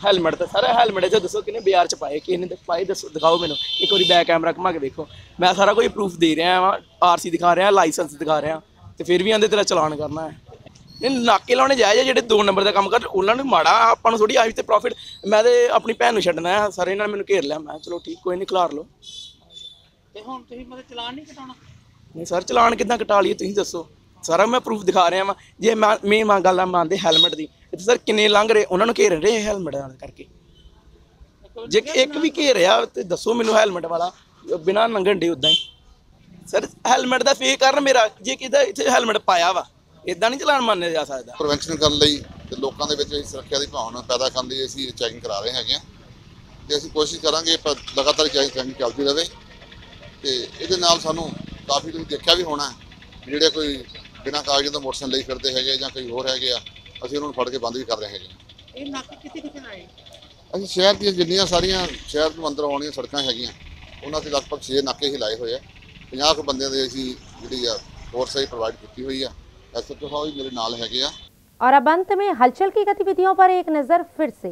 ਹੈਲਮਟ ਤੇ ਸਰ ਹੈਲਮਟ ਚ ਦੱਸੋ ਕਿਨੇ ਬਾਜ਼ਾਰ ਚ ਪਾਏ ਕਿਹਨੇ ਦੇ ਪਾਏ ਦੱਸੋ ਦਿਖਾਓ ਮੈਨੂੰ ਇੱਕ ਵਾਰੀ ਬੈਕ ਕੈਮਰਾ ਘੁਮਾ ਕੇ ਦੇਖੋ ਮੈਂ ਸਾਰਾ ਕੁਝ ਪ੍ਰੂਫ ਦੇ ਰਿਹਾ ਵਾਂ ਆਰਸੀ ਦਿਖਾ ਰਿਹਾ ਲਾਇਸੈਂਸ ਦਿਖਾ ਰਿਹਾ ਤੇ ਫਿਰ ਵੀ ਆਂਦੇ ਤੇਰਾ ਚਲਾਨ ਕਰਨਾ ਹੈ ਇਹ ਨਾਕੇ ਲਾਉਣੇ ਜਾਇਜ਼ ਆ ਜਿਹੜੇ ਦੋ ਨੰਬਰ ਦਾ ਕੰਮ ਕਰ ਉਹਨਾਂ ਨੂੰ ਮਾੜਾ ਆਪਾਂ ਨੂੰ ਥੋੜੀ ਆਈ ਤੇ ਪ੍ਰੋਫਿਟ ਮੈਂ ਤੇ ਆਪਣੀ ਭੈਣ ਨੂੰ ਛੱਡਣਾ ਹੈ ਸਾਰੇ ਇਹਨਾਂ ਨੇ ਮੈਨੂੰ ਘੇਰ ਲਿਆ ਮੈਂ ਚਲੋ ਠੀਕ ਕੋਈ ਨਹੀਂ ਖਿਲਾਰ ਲਓ। ਤੇ ਹੁਣ ਤੁਸੀਂ ਮਤਲਬ ਚਲਾਨ ਨਹੀਂ ਕਟਾਉਣਾ? ਨਹੀਂ ਸਰ ਚਲਾਨ ਕਿੱਦਾਂ ਕਟਾ ਲਈਏ ਤੁਸੀਂ ਦੱਸੋ। ਸਾਰਾ ਮੈਂ ਪ੍ਰੂਫ ਦਿਖਾ ਰਿਹਾ ਵਾਂ ਜੇ ਮੈਂ ਮੇਨ ਗੱਲ ਆ ਮੰਨਦੇ ਹੈਲਮਟ ਦੀ। ਇੱਥੇ ਸਰ ਕਿੰਨੇ ਲੰਘ ਰਹੇ ਉਹਨਾਂ ਨੂੰ ਘੇਰ ਰਹੇ ਹੈਲਮਟ ਨਾਲ ਕਰਕੇ। ਜੇ ਇੱਕ ਵੀ ਘੇਰਿਆ ਤੇ ਦੱਸੋ ਮੈਨੂੰ ਹੈਲਮਟ ਵਾਲਾ ਬਿਨਾਂ ਲੰਘਣ ਦੇ ਉਦਾਂ ਹੀ। ਸਰ ਹੈਲਮਟ ਦਾ ਫੇਕ ਕਰਨ ਮੇਰਾ ਜੇ ਕਿਦਾ ਇੱਥੇ ਹੈਲਮਟ ਪਾਇਆ ਵਾ ਇਦਾਂ ਨਹੀਂ ਚਲਾਨ ਮੰਨਿਆ ਜਾ ਸਕਦਾ। ਪ੍ਰੀਵੈਂਸ਼ਨ ਕਰਨ ਲਈ ਤੇ ਲੋਕਾਂ ਦੇ ਵਿੱਚ ਸੁਰੱਖਿਆ ਦੀ ਭਾਵਨਾ ਪੈਦਾ ਕਰਨ ਲਈ ਅਸੀਂ ਚੈਕਿੰਗ ਕਰਾ ਰਹੇ ਹੈਗੇ ਆ ਤੇ ਅਸੀਂ ਕੋਸ਼ਿਸ਼ ਕਰਾਂਗੇ ਪਰ ਲਗਾਤਾਰ ਚੈਕਿੰਗ ਚੱਲਦੀ ਰਹੇ ਤੇ ਇਹਦੇ ਨਾਲ ਸਾਨੂੰ ਕਾਫੀ ਤੁਸੀਂ ਦੇਖਿਆ ਵੀ ਹੋਣਾ ਜਿਹੜੇ ਕੋਈ ਬਿਨਾਂ ਕਾਗਜ਼ਾਂ ਤੋਂ ਮੋਟਰਸਾਈਕਲ ਲਈ ਫਿਰਦੇ ਹੈਗੇ ਜਾਂ ਕੋਈ ਹੋਰ ਹੈਗੇ ਆ ਅਸੀਂ ਉਹਨਾਂ ਨੂੰ ਫੜ ਕੇ ਬੰਦ ਵੀ ਕਰ ਰਹੇ ਹੈਗੇ ਇਹ ਨੱਕ ਕਿੱਥੇ ਕਿੱਥੇ ਲਾਏ? ਅਸੀਂ ਸ਼ਹਿਰ ਦੀਆਂ ਜਿੰਨੀਆਂ ਸਾਰੀਆਂ ਸ਼ਹਿਰ ਤੋਂ ਅੰਦਰ ਆਉਣੀਆਂ ਸੜਕਾਂ ਹੈਗੀਆਂ ਉਹਨਾਂ ਤੇ ਲਗਭਗ 6 ਨਾਕੇ ਹੀ ਲਾਏ ਹੋਏ ਆ। 50 ਕੁ ਬੰਦਿਆਂ ਦੇ ਅਸੀਂ ਜਿਹੜੀ ਆ ਫੋਰਸ ਹੀ ਪ੍ਰੋਵਾਈਡ ਕੀਤੀ ਹੋਈ ਆ। ਐਸਐਚਓ ਸਾਹਿਬ ਵੀ ਮੇਰੇ ਨਾਲ ਹੈਗੇ ਆ और अब अंत में हलचल की गतिविधियों पर एक नजर फिर से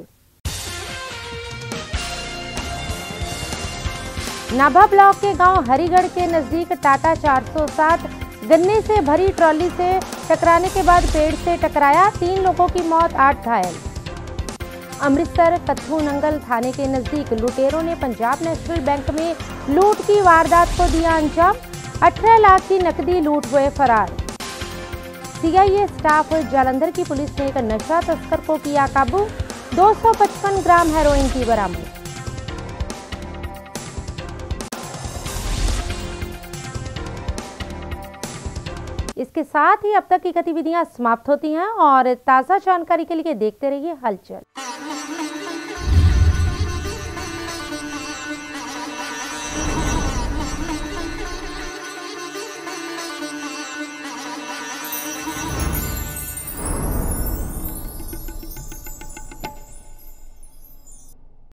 नाभा ब्लॉक के गांव हरिगढ़ के नजदीक टाटा 407 गन्ने से भरी ट्रॉली से टकराने के बाद पेड़ से टकराया तीन लोगों की मौत आठ घायल अमृतसर कत्थू नंगल थाने के नजदीक लुटेरों ने पंजाब नेशनल बैंक में लूट की वारदात को दिया अंजाम 18 लाख की नकदी लूट हुए फरार सीआईए स्टाफ जालंधर की पुलिस ने एक नशा तस्कर को किया काबू। 255 ग्राम हेरोइन की बरामद। इसके साथ ही अब तक की गतिविधियाँ समाप्त होती हैं और ताज़ा जानकारी के लिए देखते रहिए हलचल।